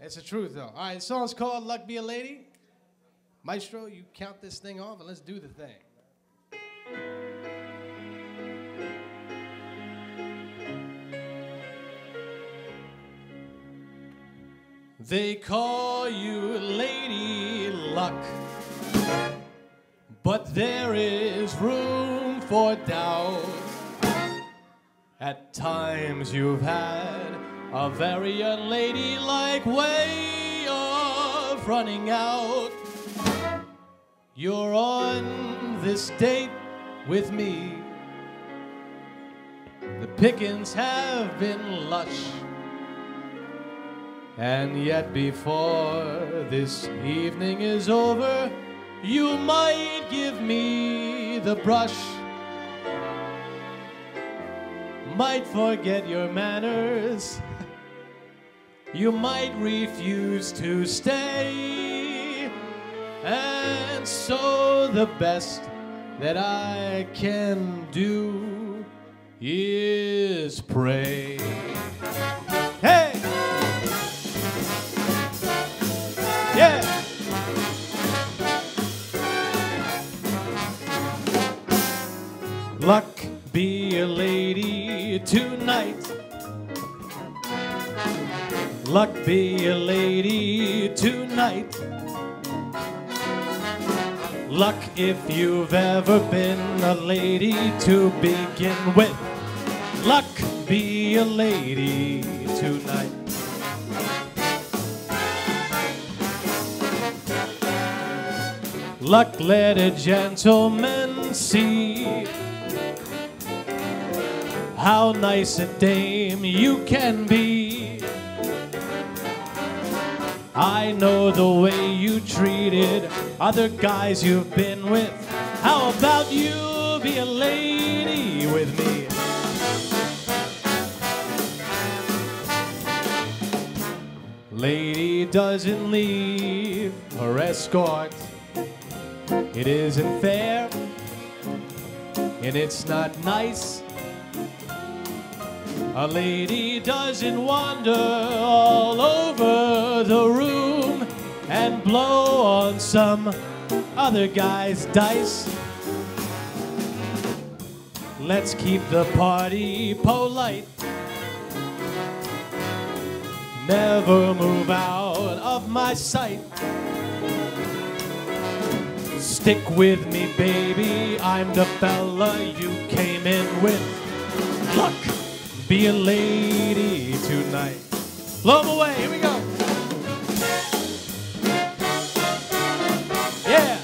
It's the truth, though. All right, the song's called Luck Be a Lady. Maestro, you count this thing off and let's do the thing. They call you Lady Luck. But there is room for doubt. At times you've had a very unladylike way of running out. You're on this date with me. The pickings have been lush. And yet, before this evening is over, you might give me the brush. Might forget your manners. You might refuse to stay. And so the best that I can do is pray. Luck be a lady tonight. Luck be a lady tonight. Luck if you've ever been a lady to begin with. Luck be a lady tonight. Luck let a gentleman see how nice a dame you can be. I know the way you treated other guys you've been with. How about you be a lady with me? Lady doesn't leave her escort. It isn't fair and it's not nice. A lady doesn't wander all over the room and blow on some other guy's dice. Let's keep the party polite. Never move out of my sight. Stick with me, baby. I'm the fella you came in with. Luck, be a lady tonight. Blow them away. Here we go. Yeah.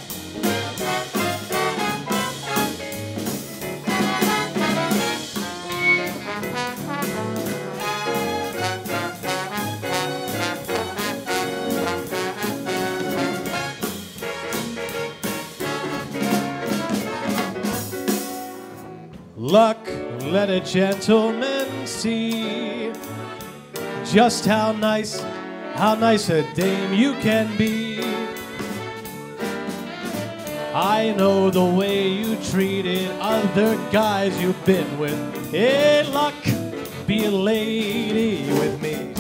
Luck, let a gentleman see just how nice, how nice a dame you can be. I know the way you treated other guys you've been with. Hey, luck, be a lady with me.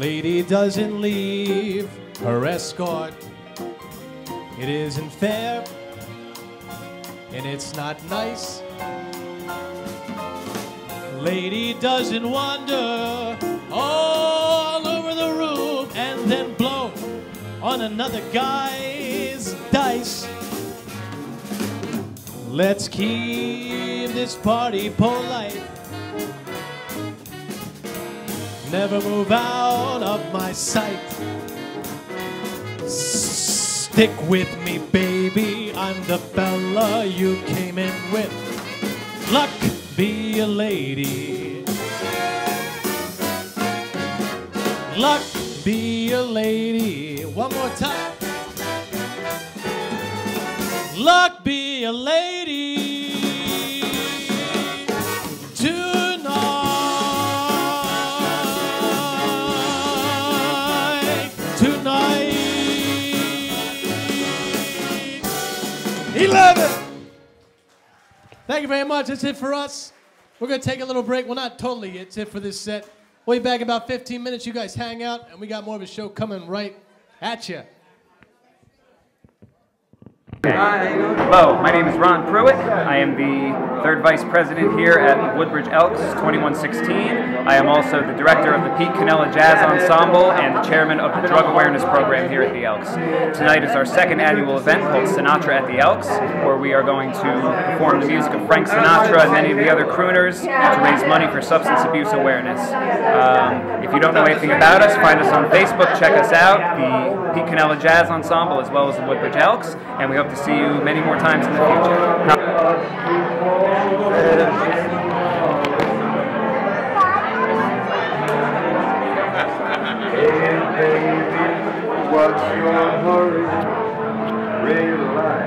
Lady doesn't leave her escort. It isn't fair, and it's not nice. Lady doesn't wander all over the room and then blow on another guy's dice. Let's keep this party polite. Never move out of my sight. Stick with me, baby. I'm the fella you came in with. Luck, be a lady. Luck, be a lady. One more time. Luck, be a lady. Thank you very much. That's it for us. We're going to take a little break. Well, not totally. It's it for this set. We'll be back in about 15 minutes. You guys hang out, and we got more of a show coming right at you. Hello, my name is Ron Pruitt. I am the third vice president here at Woodbridge Elks 2116. I am also the director of the Pete Canella Jazz Ensemble and the chairman of the Drug Awareness Program here at the Elks. Tonight is our second annual event called Sinatra at the Elks, where we are going to perform the music of Frank Sinatra and many of the other crooners to raise money for substance abuse awareness. Um, if you don't know anything about us, find us on Facebook, check us out, the Pete Canella Jazz Ensemble as well as the Woodbridge Elks, and we hope to see you many more times in the future. What's your hurry? Relax.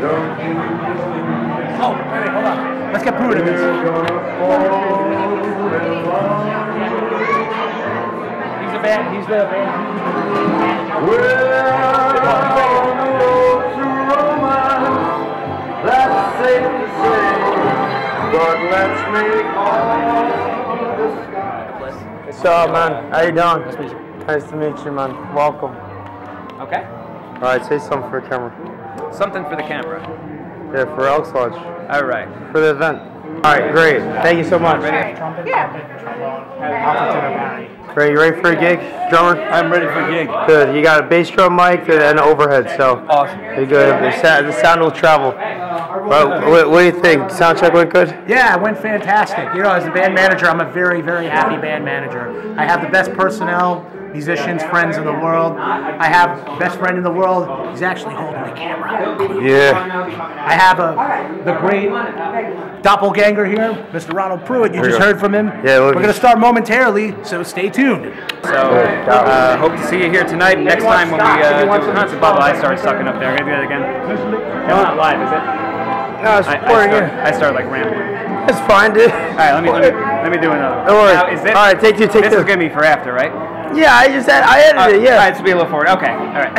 Don't you Oh, wait, hold on. Let's get Pruitt in this. You're gonna fall in love. He's the band. He's the band. We're safe to say. But let's make all the sky. What's up, man? How you doing? Nice to meet you, Nice to meet you, man. Welcome. Okay? All right, say something for the camera. Something for the camera. Yeah, for Elks Lodge, All right. for the event. All right, great. Thank you so much. Great. You ready for a gig, drummer? I'm ready for a gig. Good. You got a bass drum mic and an overhead, so Awesome. you're good. The sound, the sound will travel. Well, what, what do you think? Sound check went good? Yeah, it went fantastic. You know, as a band manager, I'm a very, very happy band manager. I have the best personnel, musicians, friends in the world. I have best friend in the world. He's actually holding the camera. Yeah. I have a the great doppelganger here, Mr. Ronald Pruitt. You There just go. heard from him. Yeah, We're going to start momentarily, so stay tuned. So, uh, hope to see you here tonight. Next time when we uh, do a concert bubble, I start sucking up there. Can I do that again? It's not live, is it? No, it's I, I, recording start, here. I start like rambling. It's fine, dude. All right, let me let me, let me do another. Don't worry. Now, is this, All right, take two, take this two. is gonna be for after, right? Yeah, I just had, I edited Uh, it. Yeah. this will be a little forward. Okay. All right.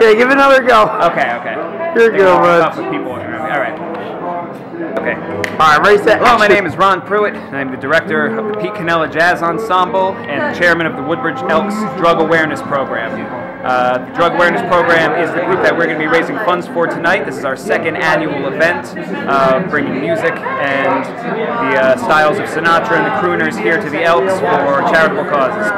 Yeah, give it another go. okay. Okay. You're They're good, bud. tough with people. All right. Okay. All right, raise that. Hello, my name is Ron Pruitt, and I'm the director of the Pete Canella Jazz Ensemble and chairman of the Woodbridge Elks Drug Awareness Program. Uh, the Drug Awareness Program is the group that we're going to be raising funds for tonight. This is our second annual event, uh, bringing music and the uh, styles of Sinatra and the crooners here to the Elks for charitable causes.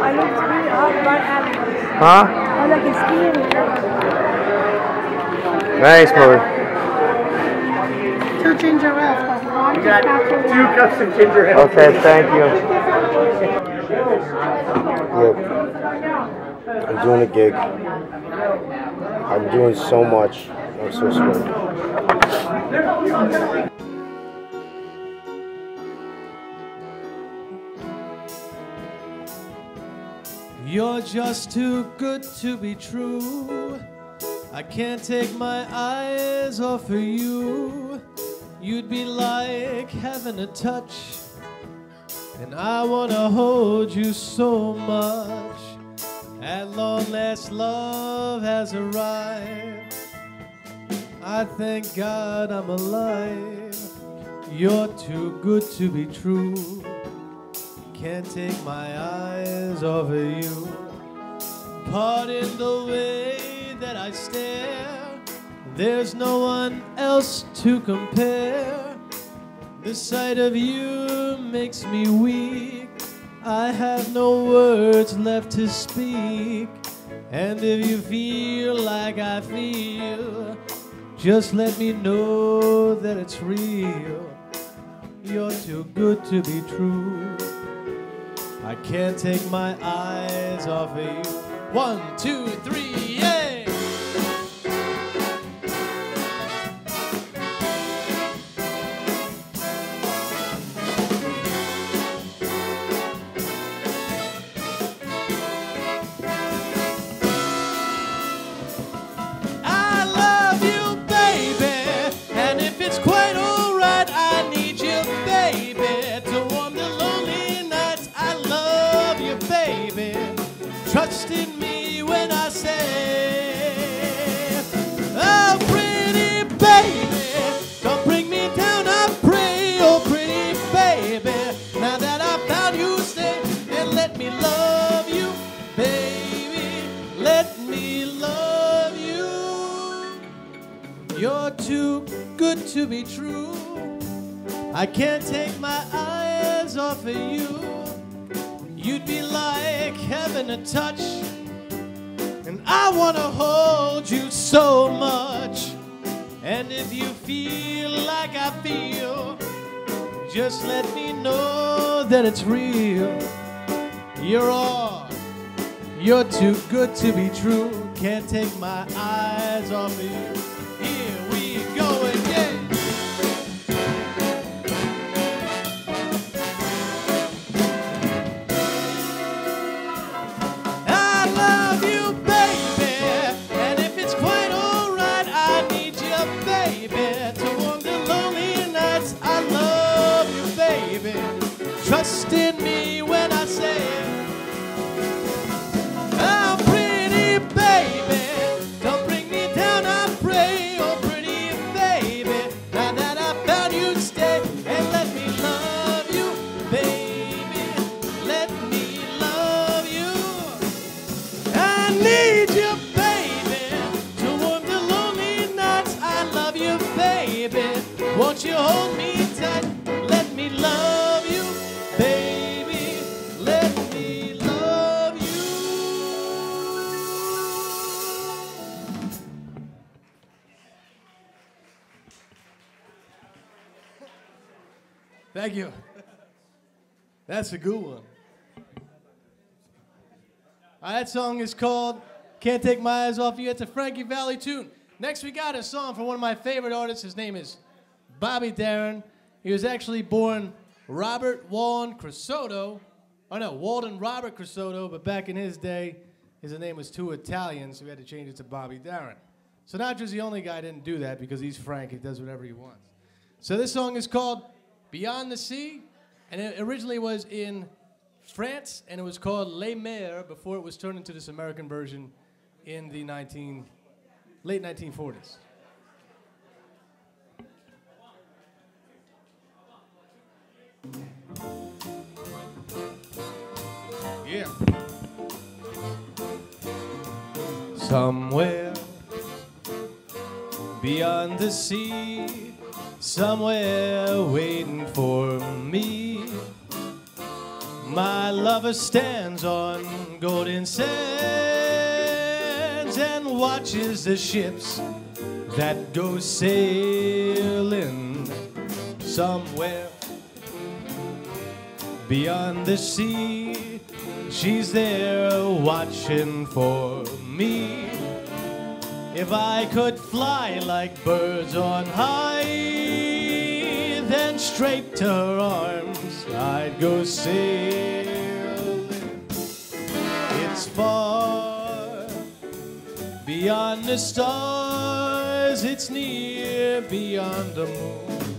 I looked really hard about having Huh? I like a skiing. Nice, mother. Two ginger ales. You got Two cups of ginger ale. Okay, thank you. Look, I'm doing a gig. I'm doing so much. I'm so sweaty. You're just too good to be true. I can't take my eyes off of you. You'd be like having a touch. And I wanna hold you so much. At long last, love has arrived. I thank God I'm alive. You're too good to be true. Can't take my eyes off of you. Pardon the way that I stare. There's no one else to compare. The sight of you makes me weak. I have no words left to speak. And if you feel like I feel, just let me know that it's real. You're too good to be true. I can't take my eyes off of you. One, two, three, yay! Too good to be true. I can't take my eyes off of you. You'd be like having a touch. And I wanna hold you so much. And if you feel like I feel, just let me know that it's real. You're all, you're too good to be true. Can't take my eyes off of you. That's a good one. That song is called Can't Take My Eyes Off You. It's a Frankie Valli tune. Next, we got a song from one of my favorite artists. His name is Bobby Darin. He was actually born Robert Walden Crisotto. Oh, no, Walden Robert Crisotto, but back in his day, his name was too Italian, so we had to change it to Bobby Darin. Sinatra's the only guy didn't do that because he's Frank. He does whatever he wants. So this song is called Beyond the Sea, and it originally was in France, and it was called La Mer before it was turned into this American version in the 19, late 1940s. Yeah. Somewhere beyond the sea, somewhere waiting for me my lover stands on golden sands and watches the ships that go sailing somewhere beyond the sea. She's there watching for me. If I could fly like birds on high, then straight to her arms I'd go sailing. It's far beyond the stars, it's near beyond the moon.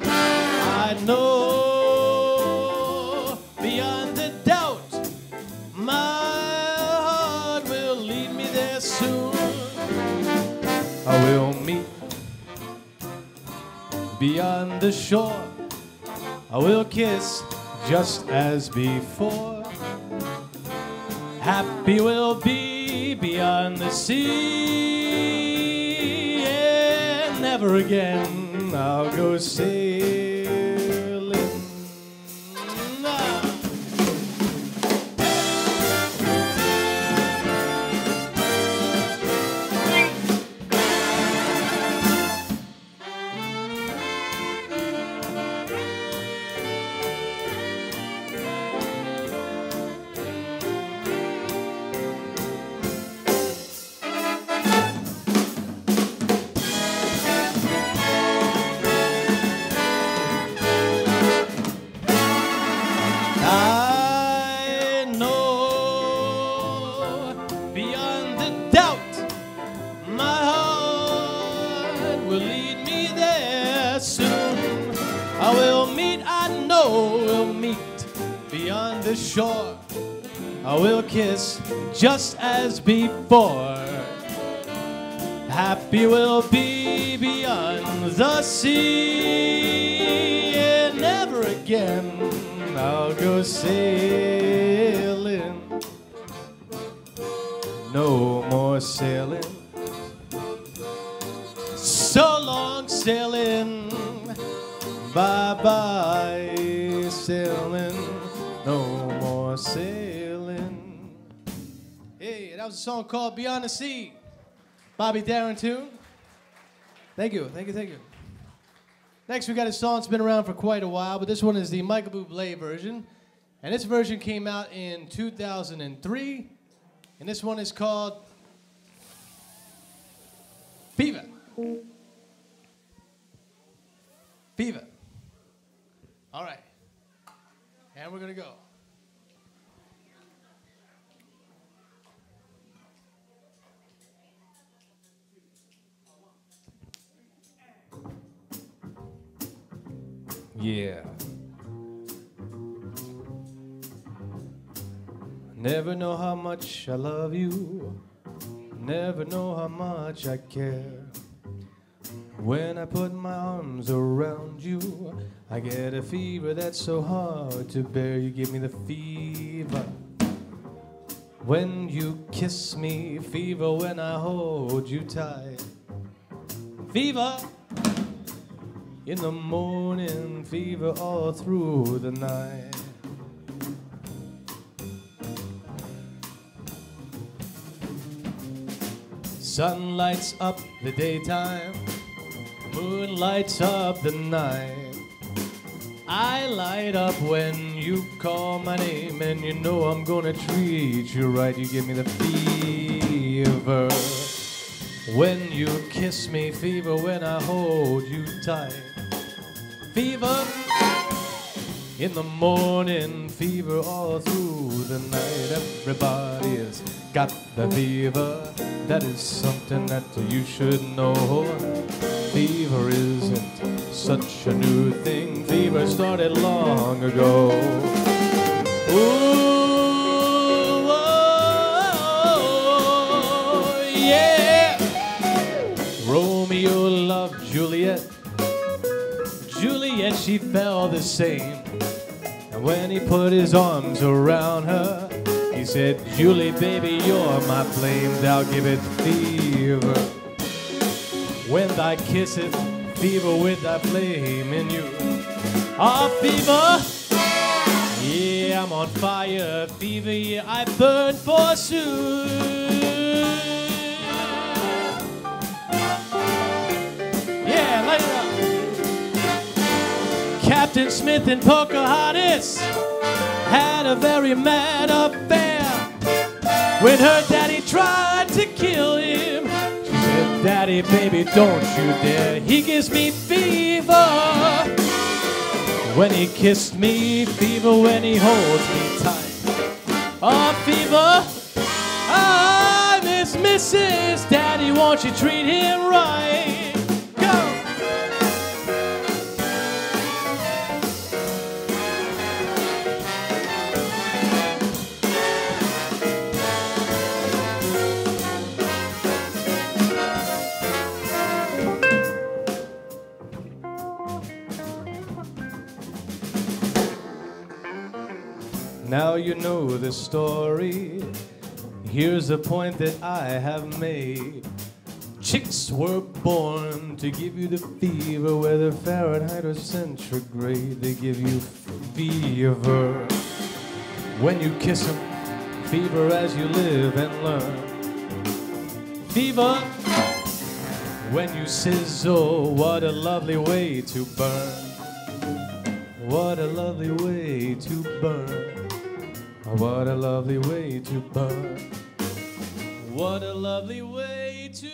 I know beyond the doubt my heart will lead me there soon. I will beyond the shore. I will kiss just as before. Happy will be beyond the sea, and never again I'll go sailing. Just as before. Happy will be beyond the sea, and never again I'll go sailing. No more sailing. That was a song called Beyond the Sea. Bobby Darin tune. Thank you, thank you, thank you. Next, we got a song that's been around for quite a while, but this one is the Michael Bublé version. And this version came out in 2003. And this one is called Fever. Fever. All right. And we're going to go. Yeah. Never know how much I love you. Never know how much I care. When I put my arms around you, I get a fever that's so hard to bear. You give me the fever. When you kiss me, fever when I hold you tight. Fever in the morning, fever all through the night. Sun lights up the daytime, moon lights up the night. I light up when you call my name, and you know I'm gonna treat you right. You give me the fever. When you kiss me, fever when I hold you tight. Fever in the morning, fever all through the night. Everybody has got the fever. That is something that you should know. Fever isn't such a new thing. Fever started long ago. Ooh, oh, oh, oh yeah. She felt the same. And when he put his arms around her, he said, Julie, baby, you're my flame, thou give it fever. When thy kisseth, fever with thy flame in you. Ah, fever, yeah, I'm on fire, fever, yeah, I burn forsooth. Yeah, light it up. Captain Smith and Pocahontas had a very mad affair when her daddy tried to kill him. She said, Daddy, baby, don't you dare. He gives me fever when he kissed me, fever when he holds me tight. Oh, fever. Ah, Miss Mrs. Daddy, won't you treat him right? Now you know the story. Here's the point that I have made. Chicks were born to give you the fever, whether Fahrenheit or centigrade, they give you fever. When you kiss them, fever as you live and learn. Fever when you sizzle, what a lovely way to burn. What a lovely way to burn. What a lovely way to burn. What a lovely way to.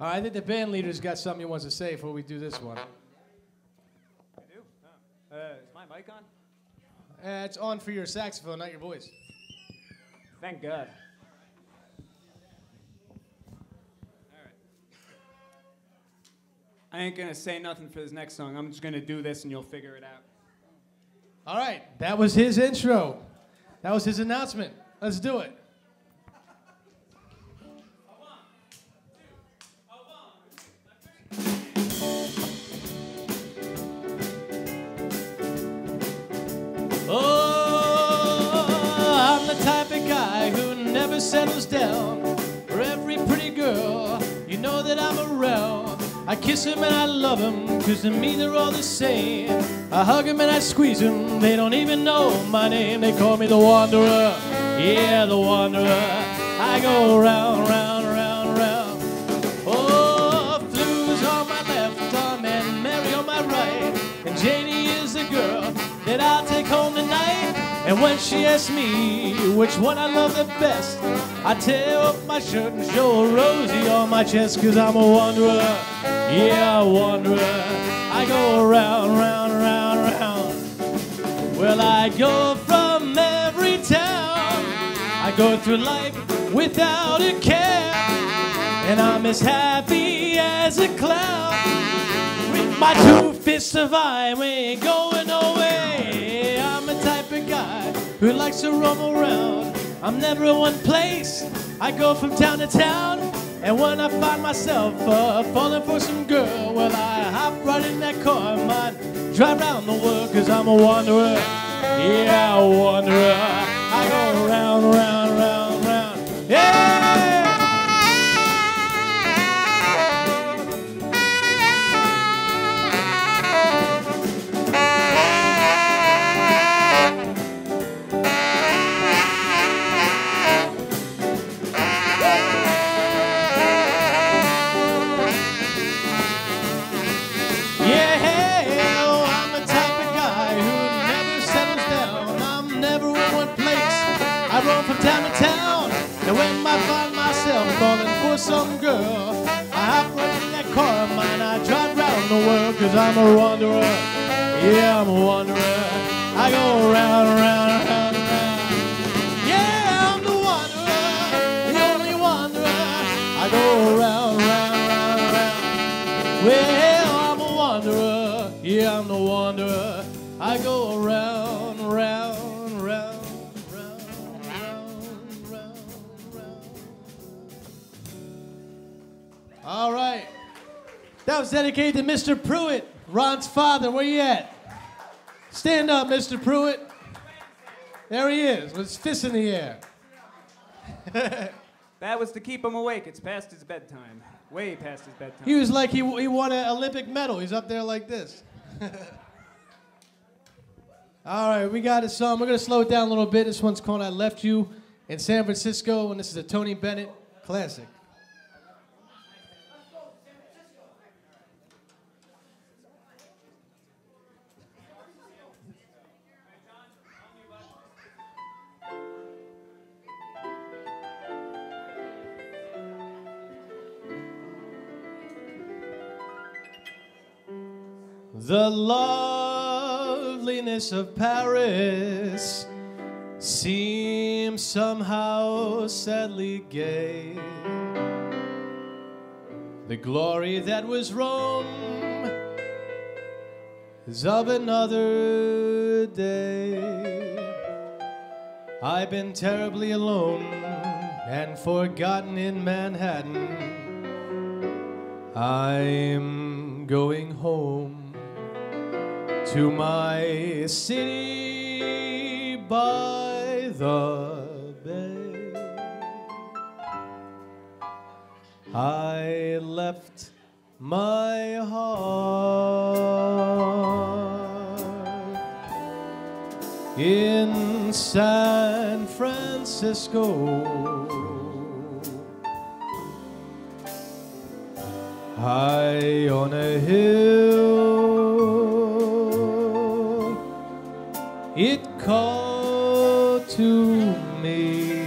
All right, I think the band leader's got something he wants to say before we do this one. I do? Oh. Uh, is my mic on? Uh, it's on for your saxophone, not your voice. Thank God. I ain't gonna say nothing for this next song. I'm just gonna do this and you'll figure it out. All right, that was his intro. That was his announcement. Let's do it. Oh, I'm the type of guy who never settles down. For every pretty girl, you know that I'm around. I kiss him and I love them, cause to me they're all the same. I hug him and I squeeze him, they don't even know my name. They call me the Wanderer, yeah, the Wanderer. I go round, round, round, round. Oh, Flu's on my left arm and Mary on my right. And Janie is the girl that I'll take home tonight. And when she asks me which one I love the best, I tear up my shirt and show a Rosie on my chest, cause I'm a wanderer. Yeah, wanderer. I go around, round, round, round. Well, I go from every town. I go through life without a care. And I'm as happy as a clown. With my two fists of iron, we ain't going away. I'm a type of guy who likes to roam around. I'm never in one place. I go from town to town. And when I find myself uh, falling for some girl, well, I hop right in that car of mine, drive around the world, cause I'm a wanderer. Yeah, a wanderer. I go round, round, round, round. Yeah! Yeah, And when I find myself falling for some girl, I hop right in that car of mine. I drive round the world cause I'm a wanderer. Yeah, I'm a wanderer. I go round, round, round, round. That was dedicated to Mr. Pruitt, Ron's father. Where you at? Stand up, Mr. Pruitt. There he is, with his fist in the air. That was to keep him awake. It's past his bedtime. Way past his bedtime. He was like he, he won an Olympic medal. He's up there like this. All right, we got a song. We're gonna slow it down a little bit. This one's called "I Left You" in San Francisco, and this is a Tony Bennett classic. The loveliness of Paris seems somehow sadly gay. The glory that was Rome is of another day. I've been terribly alone and forgotten in Manhattan. I'm going home to my city by the bay. I left my heart in San Francisco. High on a hill, it called to me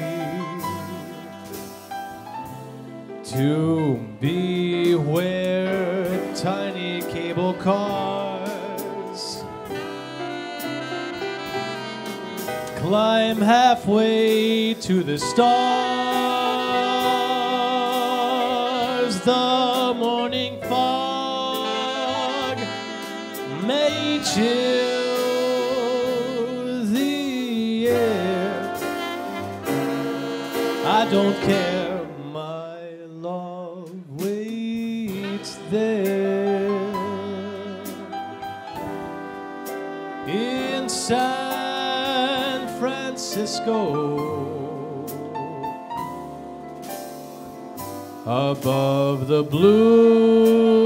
to be where tiny cable cars climb halfway to the stars. The morning fog may chill don't care, my love waits there in San Francisco. Above the blue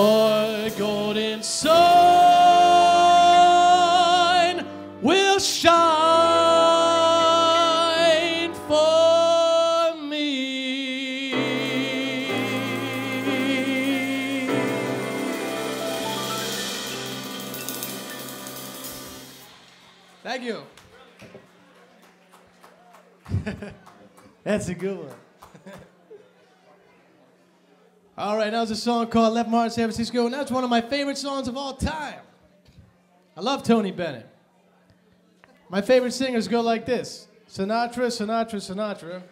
your golden sun will shine for me. Thank you. That's a good one. All right, that was a song called Left Martin San Francisco, and that's one of my favorite songs of all time. I love Tony Bennett. My favorite singers go like this Sinatra, Sinatra, Sinatra,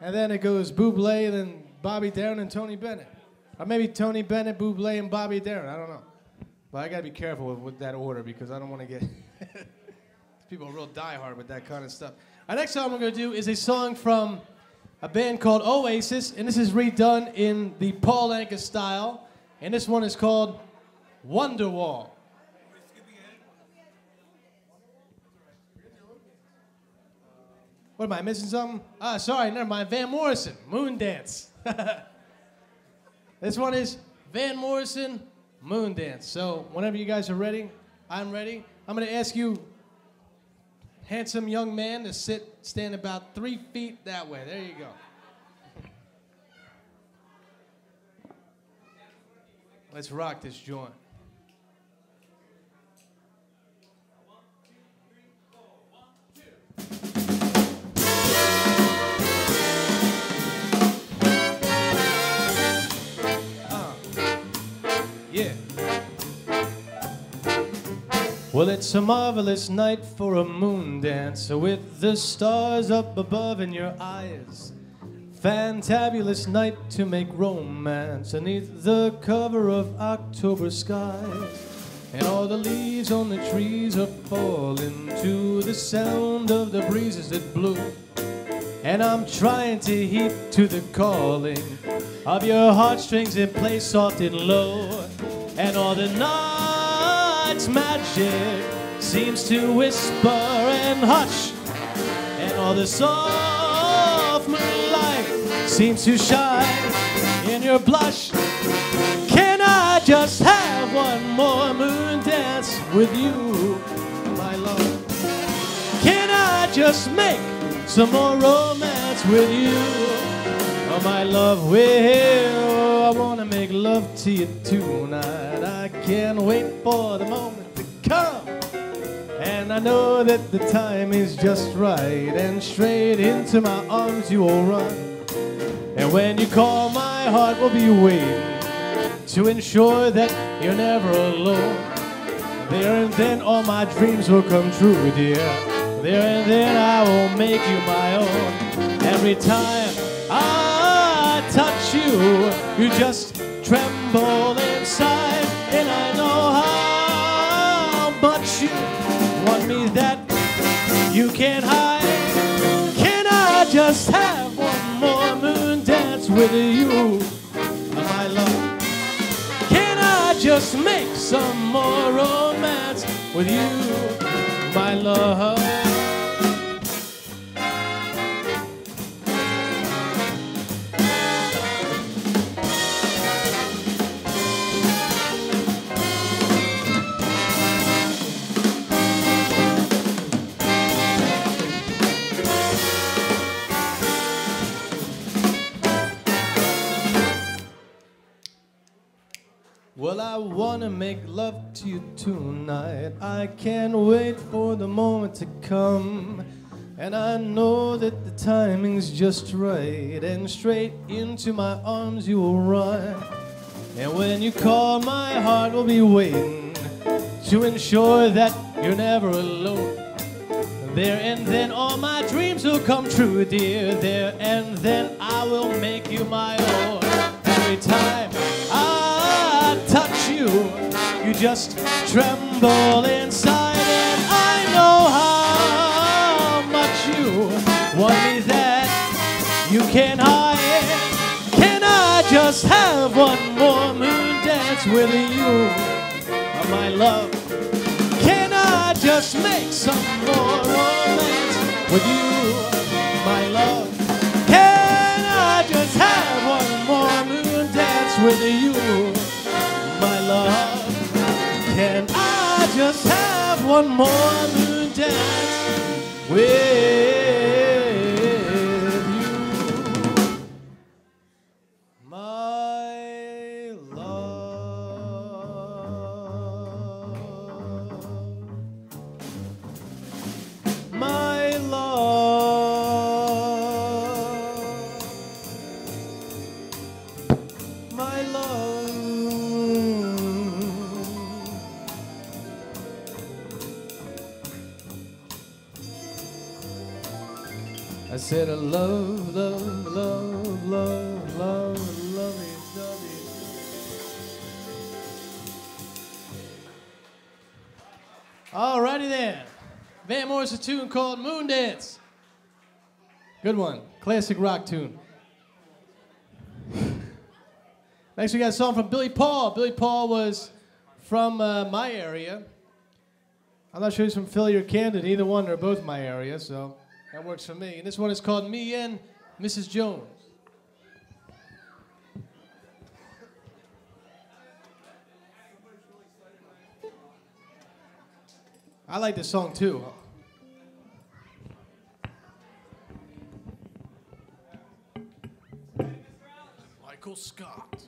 and then it goes Buble, then Bobby Darin, and Tony Bennett. Or maybe Tony Bennett, Buble, and Bobby Darin. I don't know. But I gotta be careful with, with that order because I don't want to get. People are real diehard with that kind of stuff. Our next song we're gonna do is a song from a band called Oasis, and this is redone in the Paul Anka style, and this one is called Wonderwall. What am I missing something? Ah, sorry, never mind. Van Morrison, Moon Dance. this one is Van Morrison, Moon Dance. So whenever you guys are ready, I'm ready. I'm gonna ask you, handsome young man, to sit, stand about three feet that way. There you go. Let's rock this joint. Well, it's a marvelous night for a moon dance with the stars up above in your eyes. Fantabulous night to make romance beneath the cover of October skies. And all the leaves on the trees are falling to the sound of the breezes that blow. And I'm trying to heed to the calling of your heartstrings and play soft and low. And all the night's magic seems to whisper and hush. And all the soft moonlight seems to shine in your blush. Can I just have one more moon dance with you, my love? Can I just make some more romance with you? Oh, my love, well, I wanna make love to you tonight. I can't wait for the moment to come. And I know that the time is just right, and straight into my arms you will run. And when you call, my heart will be waiting to ensure that you're never alone. There and then all my dreams will come true, dear. There and then I will make you my own. Every time I you, you just tremble inside. And I know how much you want me that you can't hide. Can I just have one more moon dance with you, my love? Can I just make some more romance with you, my love? I wanna make love to you tonight. I can't wait for the moment to come. And I know that the timing's just right. And straight into my arms you will run. And when you call, my heart will be waiting to ensure that you're never alone. There and then all my dreams will come true, dear. There and then I will make you my own. Every time just tremble inside. And I know how much you want me that you can hide. Can I just have one more moon dance with you, my love? Can I just make some more romance with you, my love? Can I just have one more moon dance with you, just have one more moon dance with Said, I love, love, love, love, love, love love you. Alrighty then. Van Morris, a tune called Moon Dance. Good one. Classic rock tune. Next, we got a song from Billy Paul. Billy Paul was from uh, my area. I'm not sure he's from Philly or Camden. Either one are both my area, so that works for me. And this one is called Me and Mrs. Jones. I like this song too. Michael Scott.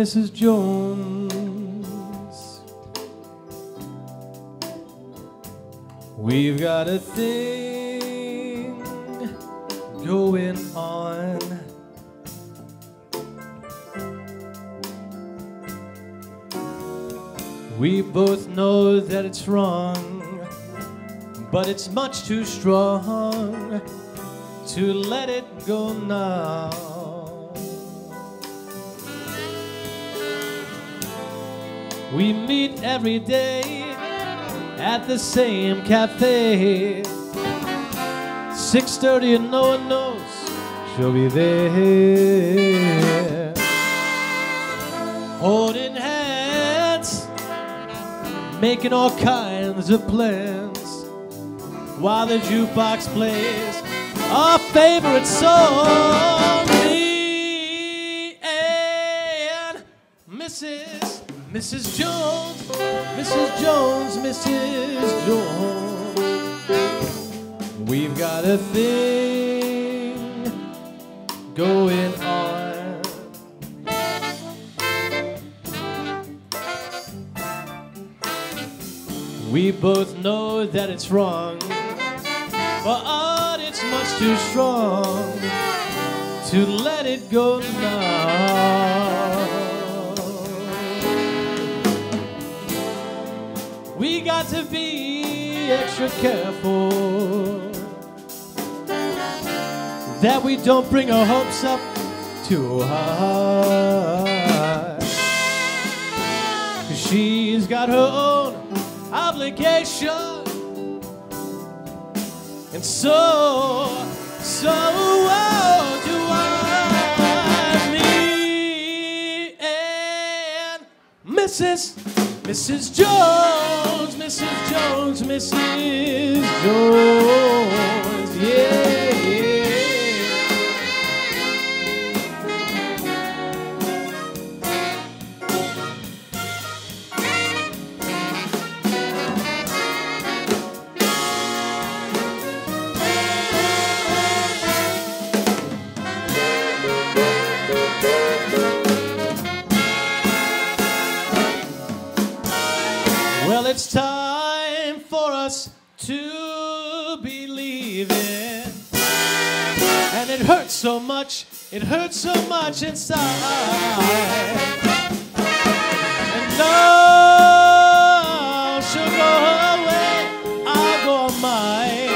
Mrs. Jones. We've got a thing going on. We both know that it's wrong, but it's much too strong to let it go now. We meet every day at the same cafe. 6:30 and no one knows she'll be there. Holding hands, making all kinds of plans while the jukebox plays our favorite song. Me and Mrs. Mrs. Jones, Mrs. Jones, Mrs. Jones. We've got a thing going on. We both know that it's wrong, but it's much too strong to let it go now. We got to be extra careful that we don't bring our hopes up too high. She's got her own obligation. And so, so oh, do I. Me and Mrs. Mrs. Jones, Mrs. Jones, Mrs. Jones, yeah. To be leaving. And it hurts so much, it hurts so much inside. And no, she'll go her way, I'll go mine.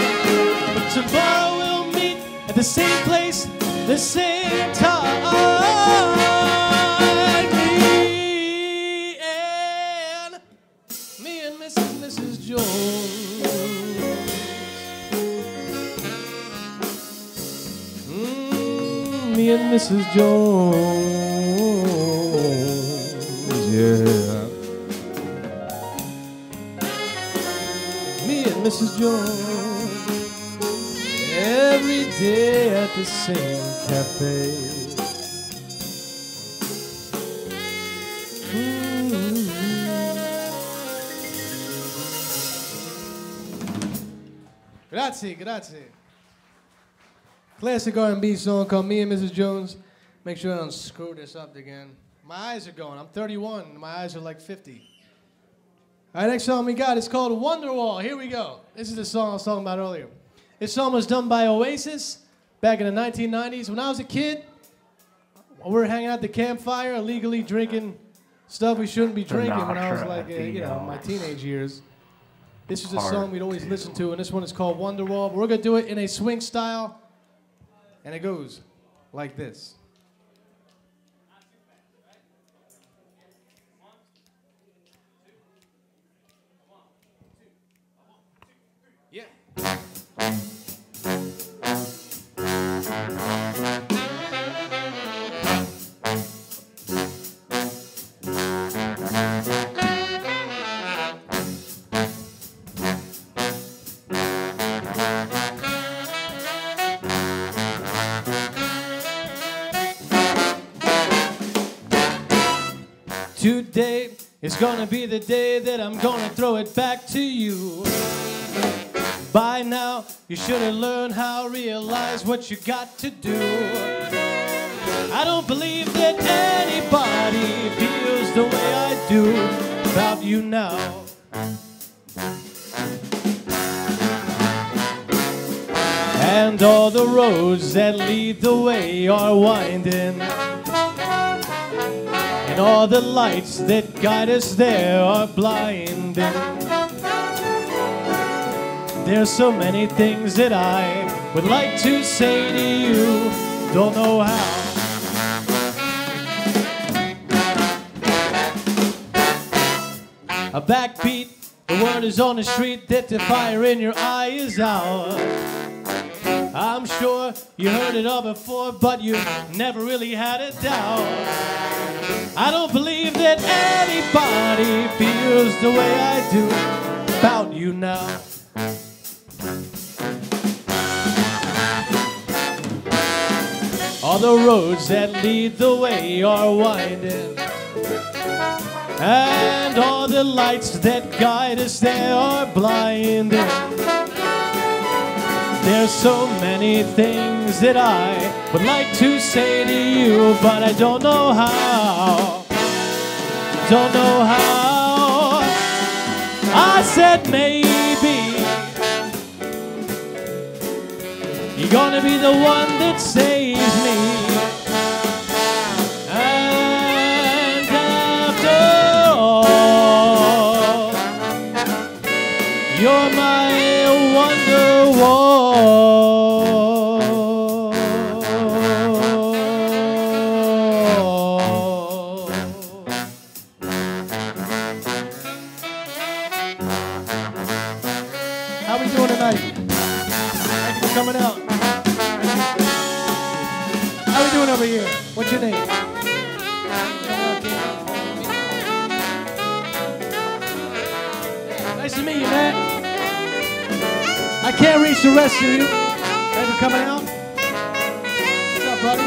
But tomorrow we'll meet at the same place, the same time. And Mrs. Jones. Yeah. Me and Mrs. Jones. Every day at the same cafe. Mm-hmm. Grazie, grazie. Classic R&B song called "Me and Mrs. Jones." Make sure I don't screw this up again. My eyes are going. I'm 31. My eyes are like 50. All right, next song we got is called Wonderwall. Here we go. This is the song I was talking about earlier. This song was done by Oasis back in the 1990s. When I was a kid, we were hanging out at the campfire, illegally drinking stuff we shouldn't be drinking when I was like, uh, you know, my teenage years. This is a song we'd always listen to, and this one is called Wonderwall. We're gonna do it in a swing style, and it goes like this. Is gonna be the day that I'm gonna throw it back to you. By now, you should have learned how to realize what you got to do. I don't believe that anybody feels the way I do about you now. And all the roads that lead the way are winding. And all the lights that guide us there are blinding. There's so many things that I would like to say to you, don't know how. A backbeat, the word is on the street that the fire in your eye is out. I'm sure you heard it all before, but you never really had a doubt. I don't believe that anybody feels the way I do about you now. All the roads that lead the way are winding. And all the lights that guide us there are blinding. There's so many things that I would like to say to you, but I don't know how. Don't know how. I said maybe you're gonna be the one that saves me. The rest of you. Thanks for coming out. What's up, buddy?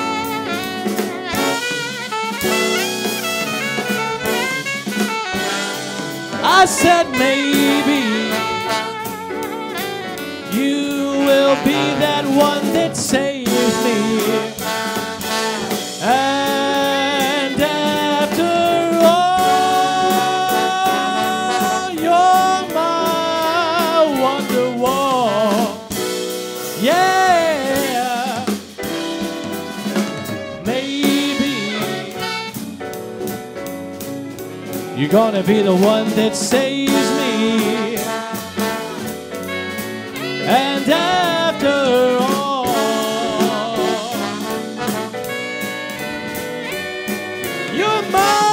I said maybe you will be that one that saves me. You're gonna be the one that saves me. And after all, you're mine.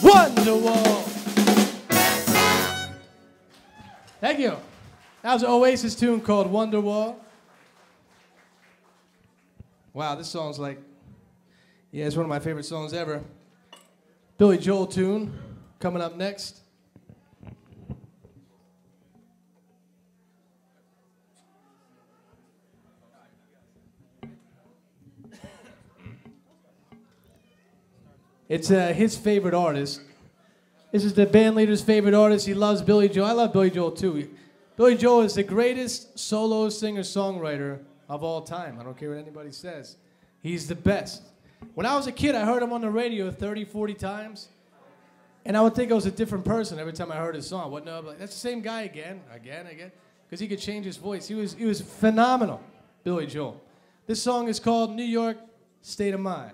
Wonderwall. Thank you. That was Oasis tune called Wonderwall. Wow, this song's like, yeah, it's one of my favorite songs ever. Billy Joel tune coming up next. It's uh, his favorite artist. This is the band leader's favorite artist. He loves Billy Joel. I love Billy Joel too. Billy Joel is the greatest solo singer songwriter of all time. I don't care what anybody says. He's the best. When I was a kid, I heard him on the radio 30, 40 times. And I would think I was a different person every time I heard his song. What? No, like, that's the same guy again, again, again. Because he could change his voice. He was, he was phenomenal, Billy Joel. This song is called New York State of Mind.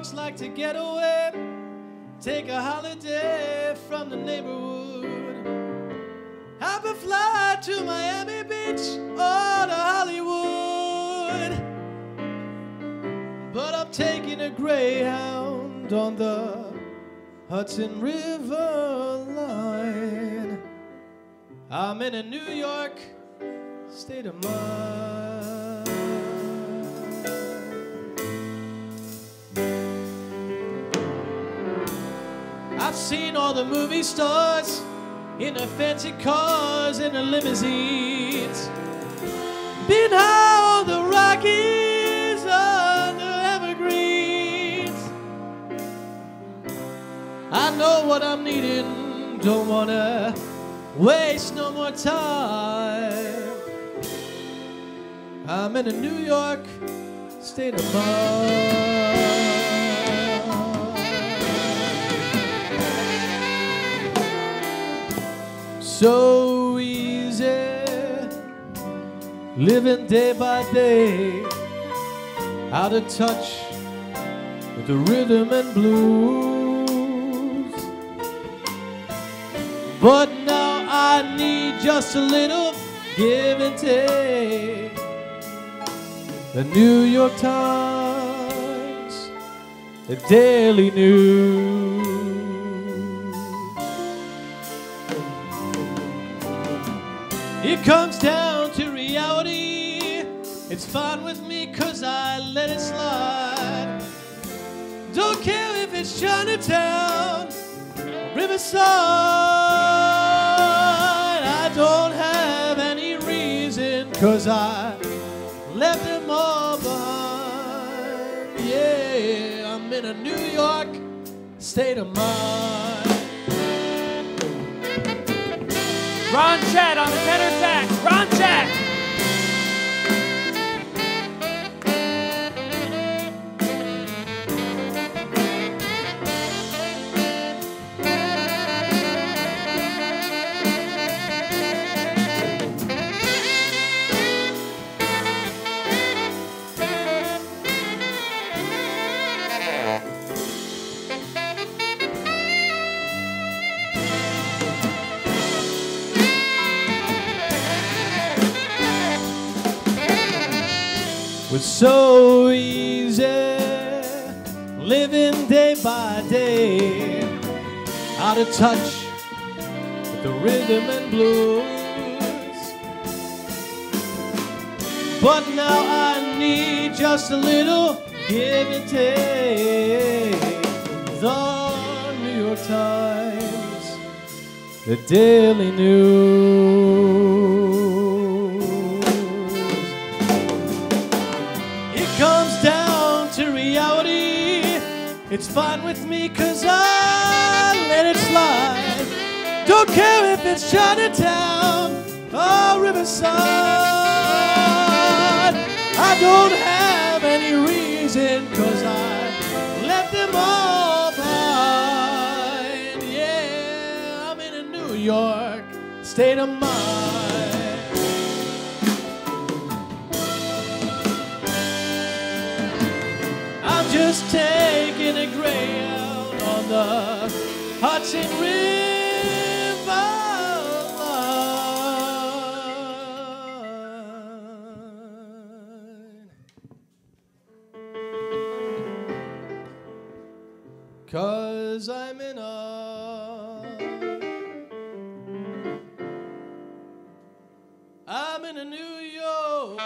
Folks like to get away take a holiday from the neighborhood. Have a flight to Miami Beach or to Hollywood. But I'm taking a Greyhound on the Hudson River line. I'm in a New York state of mind. I've seen all the movie stars in the fancy cars and the limousines. Been high on the Rockies under evergreens. I know what I'm needing, don't wanna waste no more time. I'm in a New York state of mind. So easy, living day by day, out of touch with the rhythm and blues. But now I need just a little give and take. The New York Times, the Daily News. It comes down to reality. It's fine with me cause I let it slide. Don't care if it's Chinatown, Riverside. I don't have any reason cause I left them all behind. Yeah, I'm in a New York state of mind. Ron Chet on the tenor sax. Ron Chet. So easy living day by day. Out of touch with the rhythm and blues. But now i need just a little give and take. The new york times the daily news I don't care if it's Chinatown or Riverside. I don't have any reason cause I left them all behind. Yeah, I'm in a New York state of mind. Just taking a greyhound on the Hudson River Cause I'm in a I'm in a New York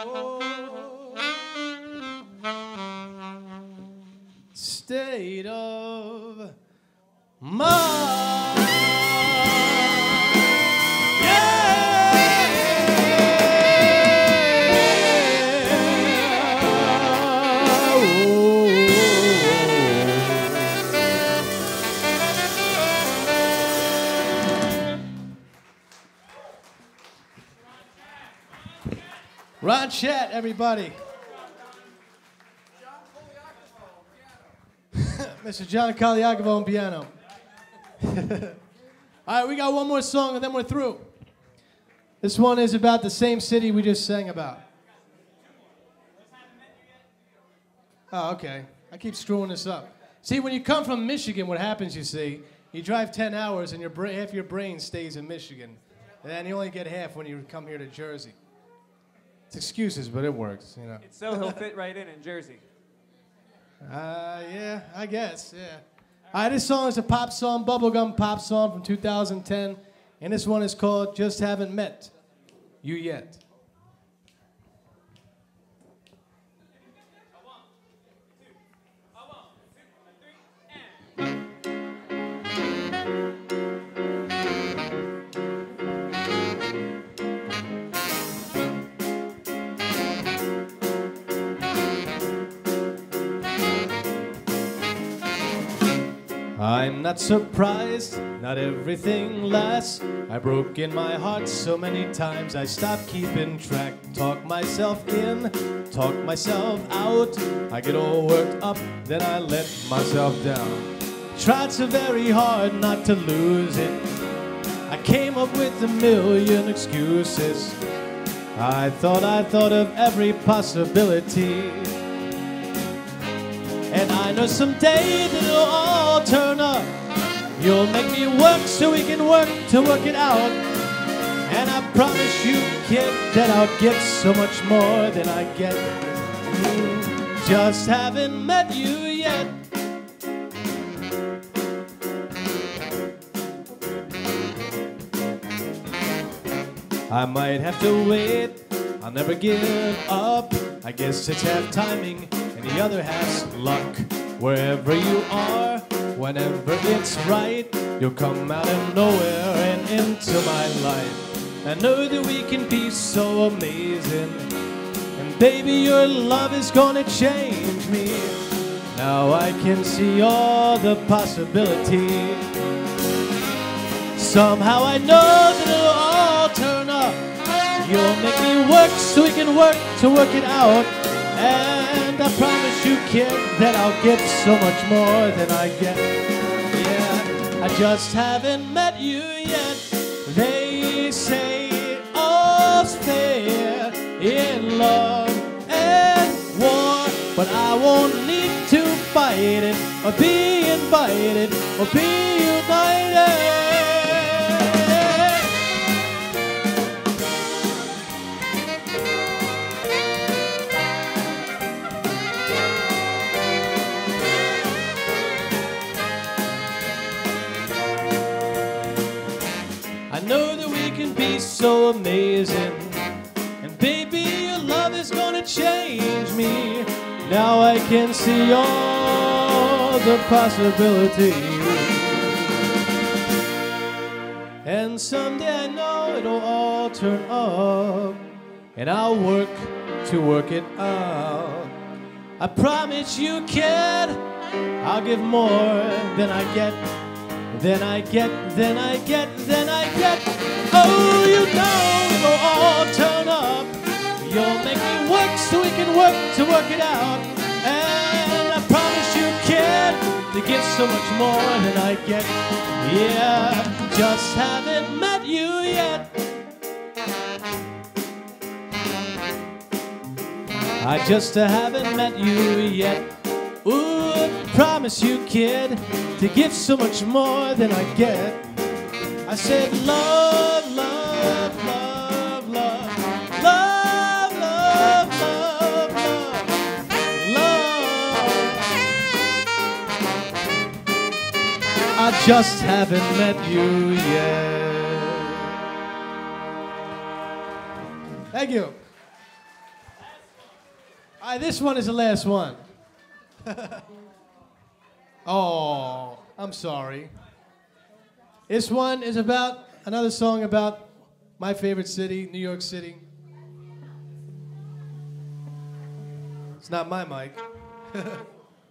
state of mind. Ron Chet, everybody. Mr. John Kaliakovo on piano. All right, we got one more song and then we're through. This one is about the same city we just sang about. Oh, okay. I keep screwing this up. See, when you come from Michigan, what happens, you see, you drive 10 hours and your half your brain stays in Michigan. And then you only get half when you come here to Jersey. It's excuses, but it works, you know. So he'll fit right in in Jersey. Uh, yeah, I guess, yeah. All right, this song is a pop song, bubblegum pop song from 2010, and this one is called Just Haven't Met You Yet. I'm not surprised, not everything lasts. I broke in my heart so many times I stopped keeping track. Talk myself in, talk myself out. I get all worked up, then I let myself down. Tried so very hard not to lose it. I came up with a million excuses. I thought I thought of every possibility. I know someday that it'll all turn up. You'll make me work so we can work to work it out. And I promise you, kid, that I'll get so much more than I get. Just haven't met you yet. I might have to wait. I'll never give up. I guess it's half timing the other half's luck. Wherever you are, whenever it's right, you'll come out of nowhere and into my life. I know that we can be so amazing. And baby, your love is gonna change me. Now I can see all the possibilities. Somehow I know that it'll all turn up. You'll make me work so we can work to work it out. And I promise you, kid, that I'll get so much more than I get. Yeah, I just haven't met you yet. They say all's fair in love and war, but I won't need to fight it or be invited or be united. So amazing. And baby, your love is gonna change me. Now I can see all the possibilities. And someday I know it'll all turn up. And I'll work to work it out. I promise you, kid, I'll give more than I get. Then I get, then I get, then I get. Oh, you know it'll all turn up. You'll make me work so we can work to work it out. And I promise you, kid, to get so much more than I get. Yeah, just haven't met you yet. I just haven't met you yet. Ooh, promise you, kid, to give so much more than I get. I said, love, love, I just haven't met you yet. Thank you. All right, this one is the last one. oh, I'm sorry. This one is about another song about my favorite city, New York City. It's not my mic.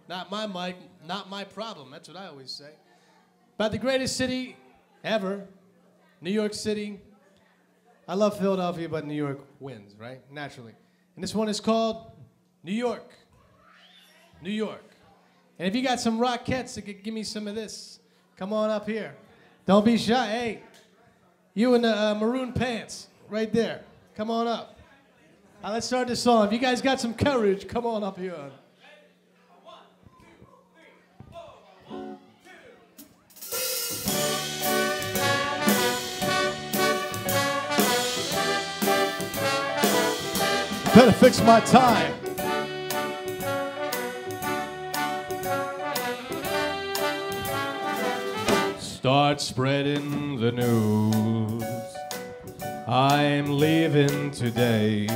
not my mic, not my problem. That's what I always say. About the greatest city ever, New York City. I love Philadelphia, but New York wins, right? Naturally. And this one is called New York. New York. And if you got some Rockettes that could give me some of this, come on up here. Don't be shy. Hey, you in the uh, maroon pants, right there. Come on up. Uh, let's start this song. If you guys got some courage, come on up here. Better fix my tie. Start spreading the news. I'm leaving today.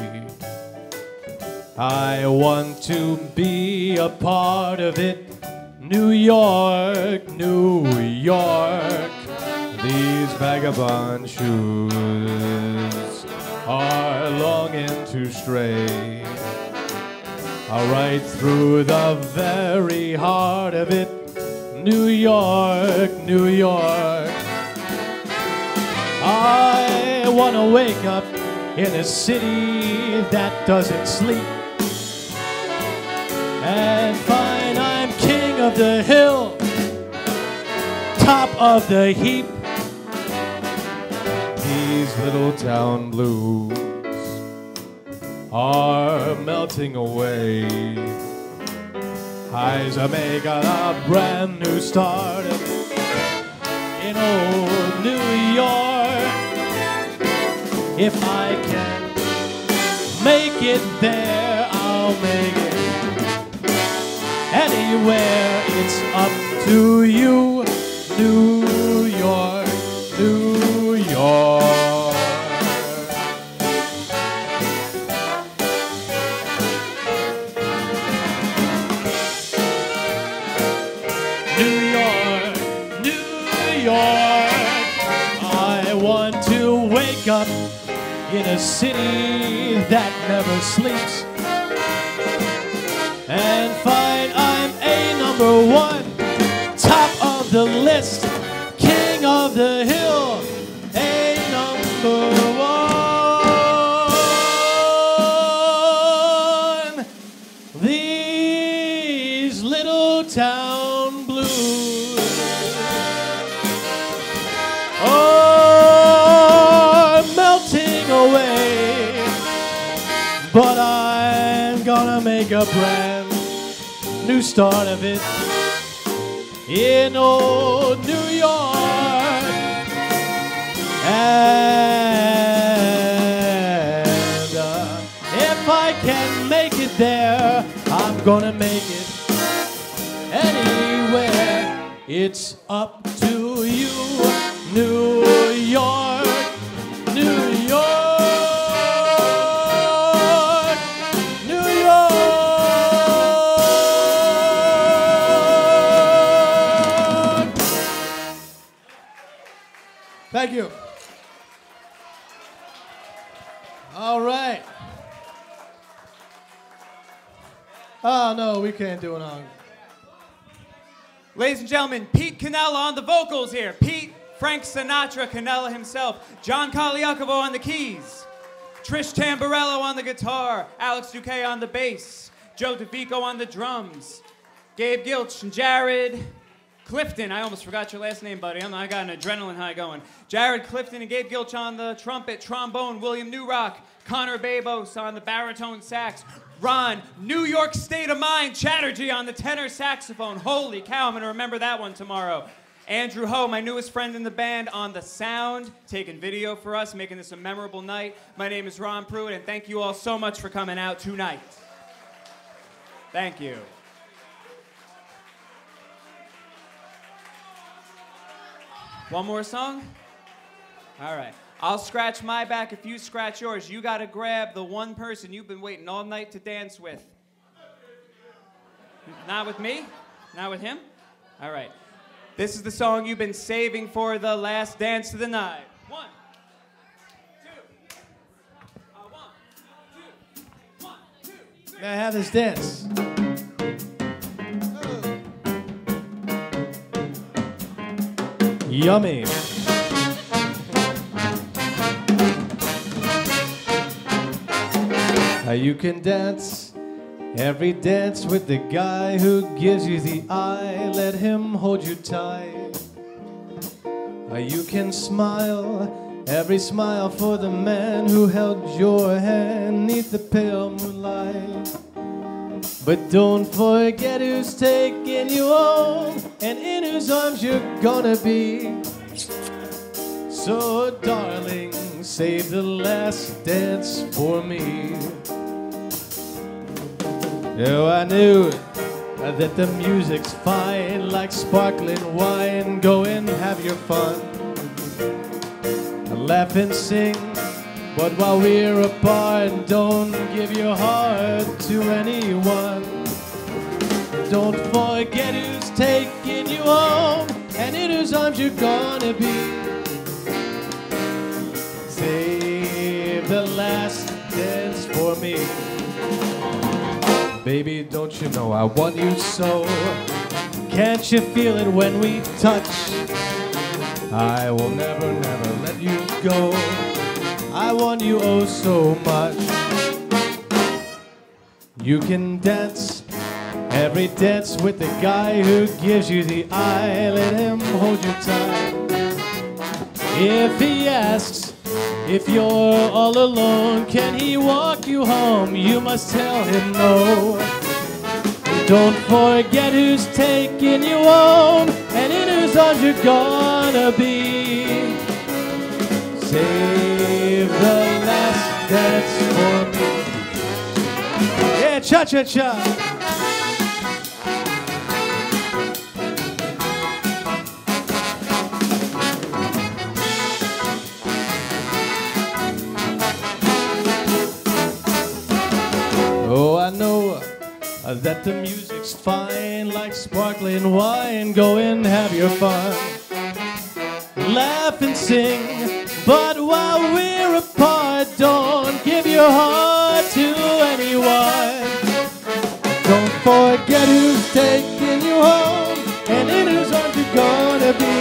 I want to be a part of it. New York, New York. These vagabond shoes are longing to stray right through the very heart of it. New York, New York. I want to wake up in a city that doesn't sleep and find I'm king of the hill, top of the heap. These little town blues are melting away. Eyes are making a brand new start in old New York. If I can make it there, I'll make it anywhere. It's up to you, New York, New up in a city that never sleeps. And find I'm a number one, top of the list, king of the hill, make a brand new start of it in old New York. And uh, if I can make it there, I'm gonna make it anywhere. It's up to you, New York, Thank you. All right. Oh no, we can't do it on. Ladies and gentlemen, Pete Canella on the vocals here. Pete, Frank Sinatra, Canella himself. John Kaliakovo on the keys. Trish Tamburello on the guitar. Alex Duque on the bass. Joe DeVico on the drums. Gabe Gilch and Jared Clifton. I almost forgot your last name, buddy. I got an adrenaline high going. Jared Clifton and Gabe Gilch on the trumpet, trombone. William Newrock. Connor Babos on the baritone sax. Ron, New York State of Mind, Chatterjee on the tenor saxophone. Holy cow, I'm going to remember that one tomorrow. Andrew Ho, my newest friend in the band, on the sound, taking video for us, making this a memorable night. My name is Ron Pruitt, and thank you all so much for coming out tonight. Thank you. One more song? All right. I'll scratch my back if you scratch yours. You got to grab the one person you've been waiting all night to dance with. Not with me? Not with him? All right. This is the song you've been saving for the last dance of the night. One, two. Uh, one, two. May I have this dance? Yummy. You can dance every dance with the guy who gives you the eye. Let him hold you tight. You can smile every smile for the man who held your hand neath the pale moonlight. But don't forget who's taking you home and in whose arms you're gonna be. So, darling, save the last dance for me. Oh, I knew that the music's fine, like sparkling wine. Go and have your fun, laugh and sing. But while we're apart, don't give your heart to anyone. Don't forget who's taking you home and in whose arms you're gonna be. Save the last dance for me. Baby, don't you know I want you so? Can't you feel it when we touch? I will never, never let you go. I want you oh so much. You can dance every dance with the guy who gives you the eye. Let him hold you tight. If he asks if you're all alone, can he walk you home? You must tell him no. Don't forget who's taking you home and in whose arms you're gonna be. Last dance for me. Yeah, cha cha cha. Oh, I know that the music's fine, like sparkling wine. Go and have your fun, laugh and sing. But while we're apart, don't give your heart to anyone. Don't forget who's taking you home and in whose arms you're gonna be.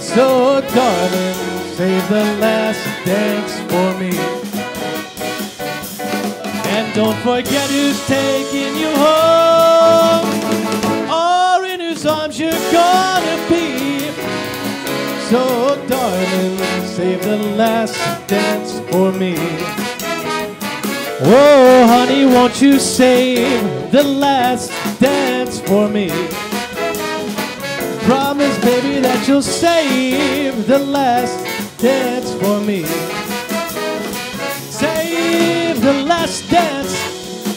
So, darling, save the last dance for me. And don't forget who's taking you home, or in whose arms you're gonna be. So, darling, save the last dance for me. Oh, honey, won't you save the last dance for me? Promise, baby, that you'll save the last dance for me. Save the last dance,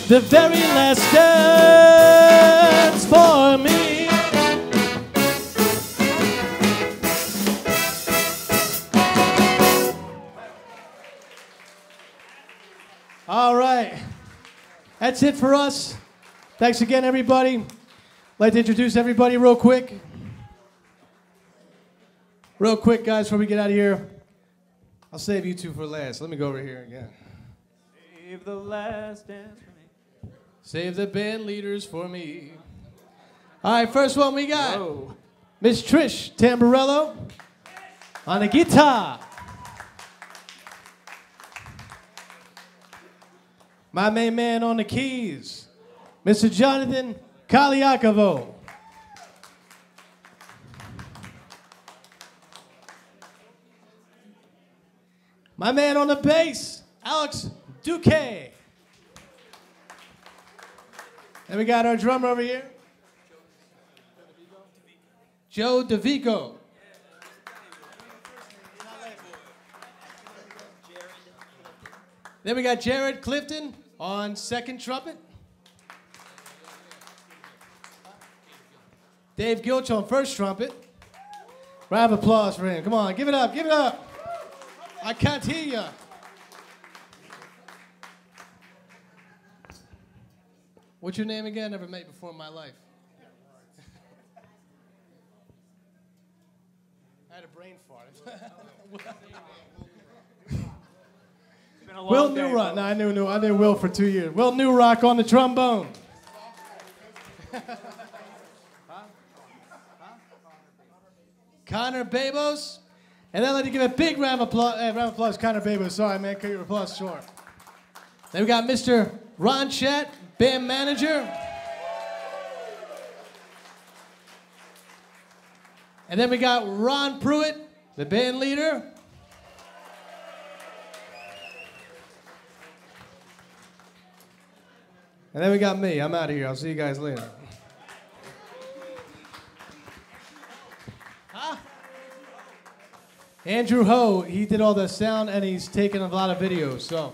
the very last dance for me. That's it for us. Thanks again, everybody. like to introduce everybody real quick. Real quick, guys, before we get out of here. I'll save you two for last. Let me go over here again. Save the last dance for me. Save the band leaders for me. All right, first one we got Miss Trish Tamburello on the guitar. My main man on the keys, Mr. Jonathan Kaliakovo. My man on the bass, Alex Duque. And we got our drummer over here, Joe DeVico. Then we got Jared Clifton on second trumpet. Dave Gilch on first trumpet. Round of applause for him. Come on, give it up, give it up. I can't hear you. What's your name again? Never met before in my life. I had a brain fart. It's been a long Will day, Newrock. folks. No, I knew, knew I knew Will for two years. Will Newrock on the trombone. Connor Babos. And then I'd like to give a big round of applause. eh, round of applause, Connor Babos. Sorry, man, cut your applause short. Then we got Mr. Ron Chet, band manager. And then we got Ron Pruitt, the band leader. And then we got me. I'm out of here. I'll see you guys later. Huh? Andrew Ho, he did all the sound and he's taken a lot of videos. So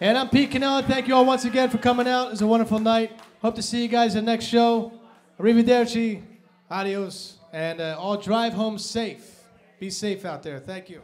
And I'm Pete Canella. Thank you all once again for coming out. It was a wonderful night. Hope to see you guys at the next show. Arrivederci, adios, and uh, all drive home safe. Be safe out there. Thank you.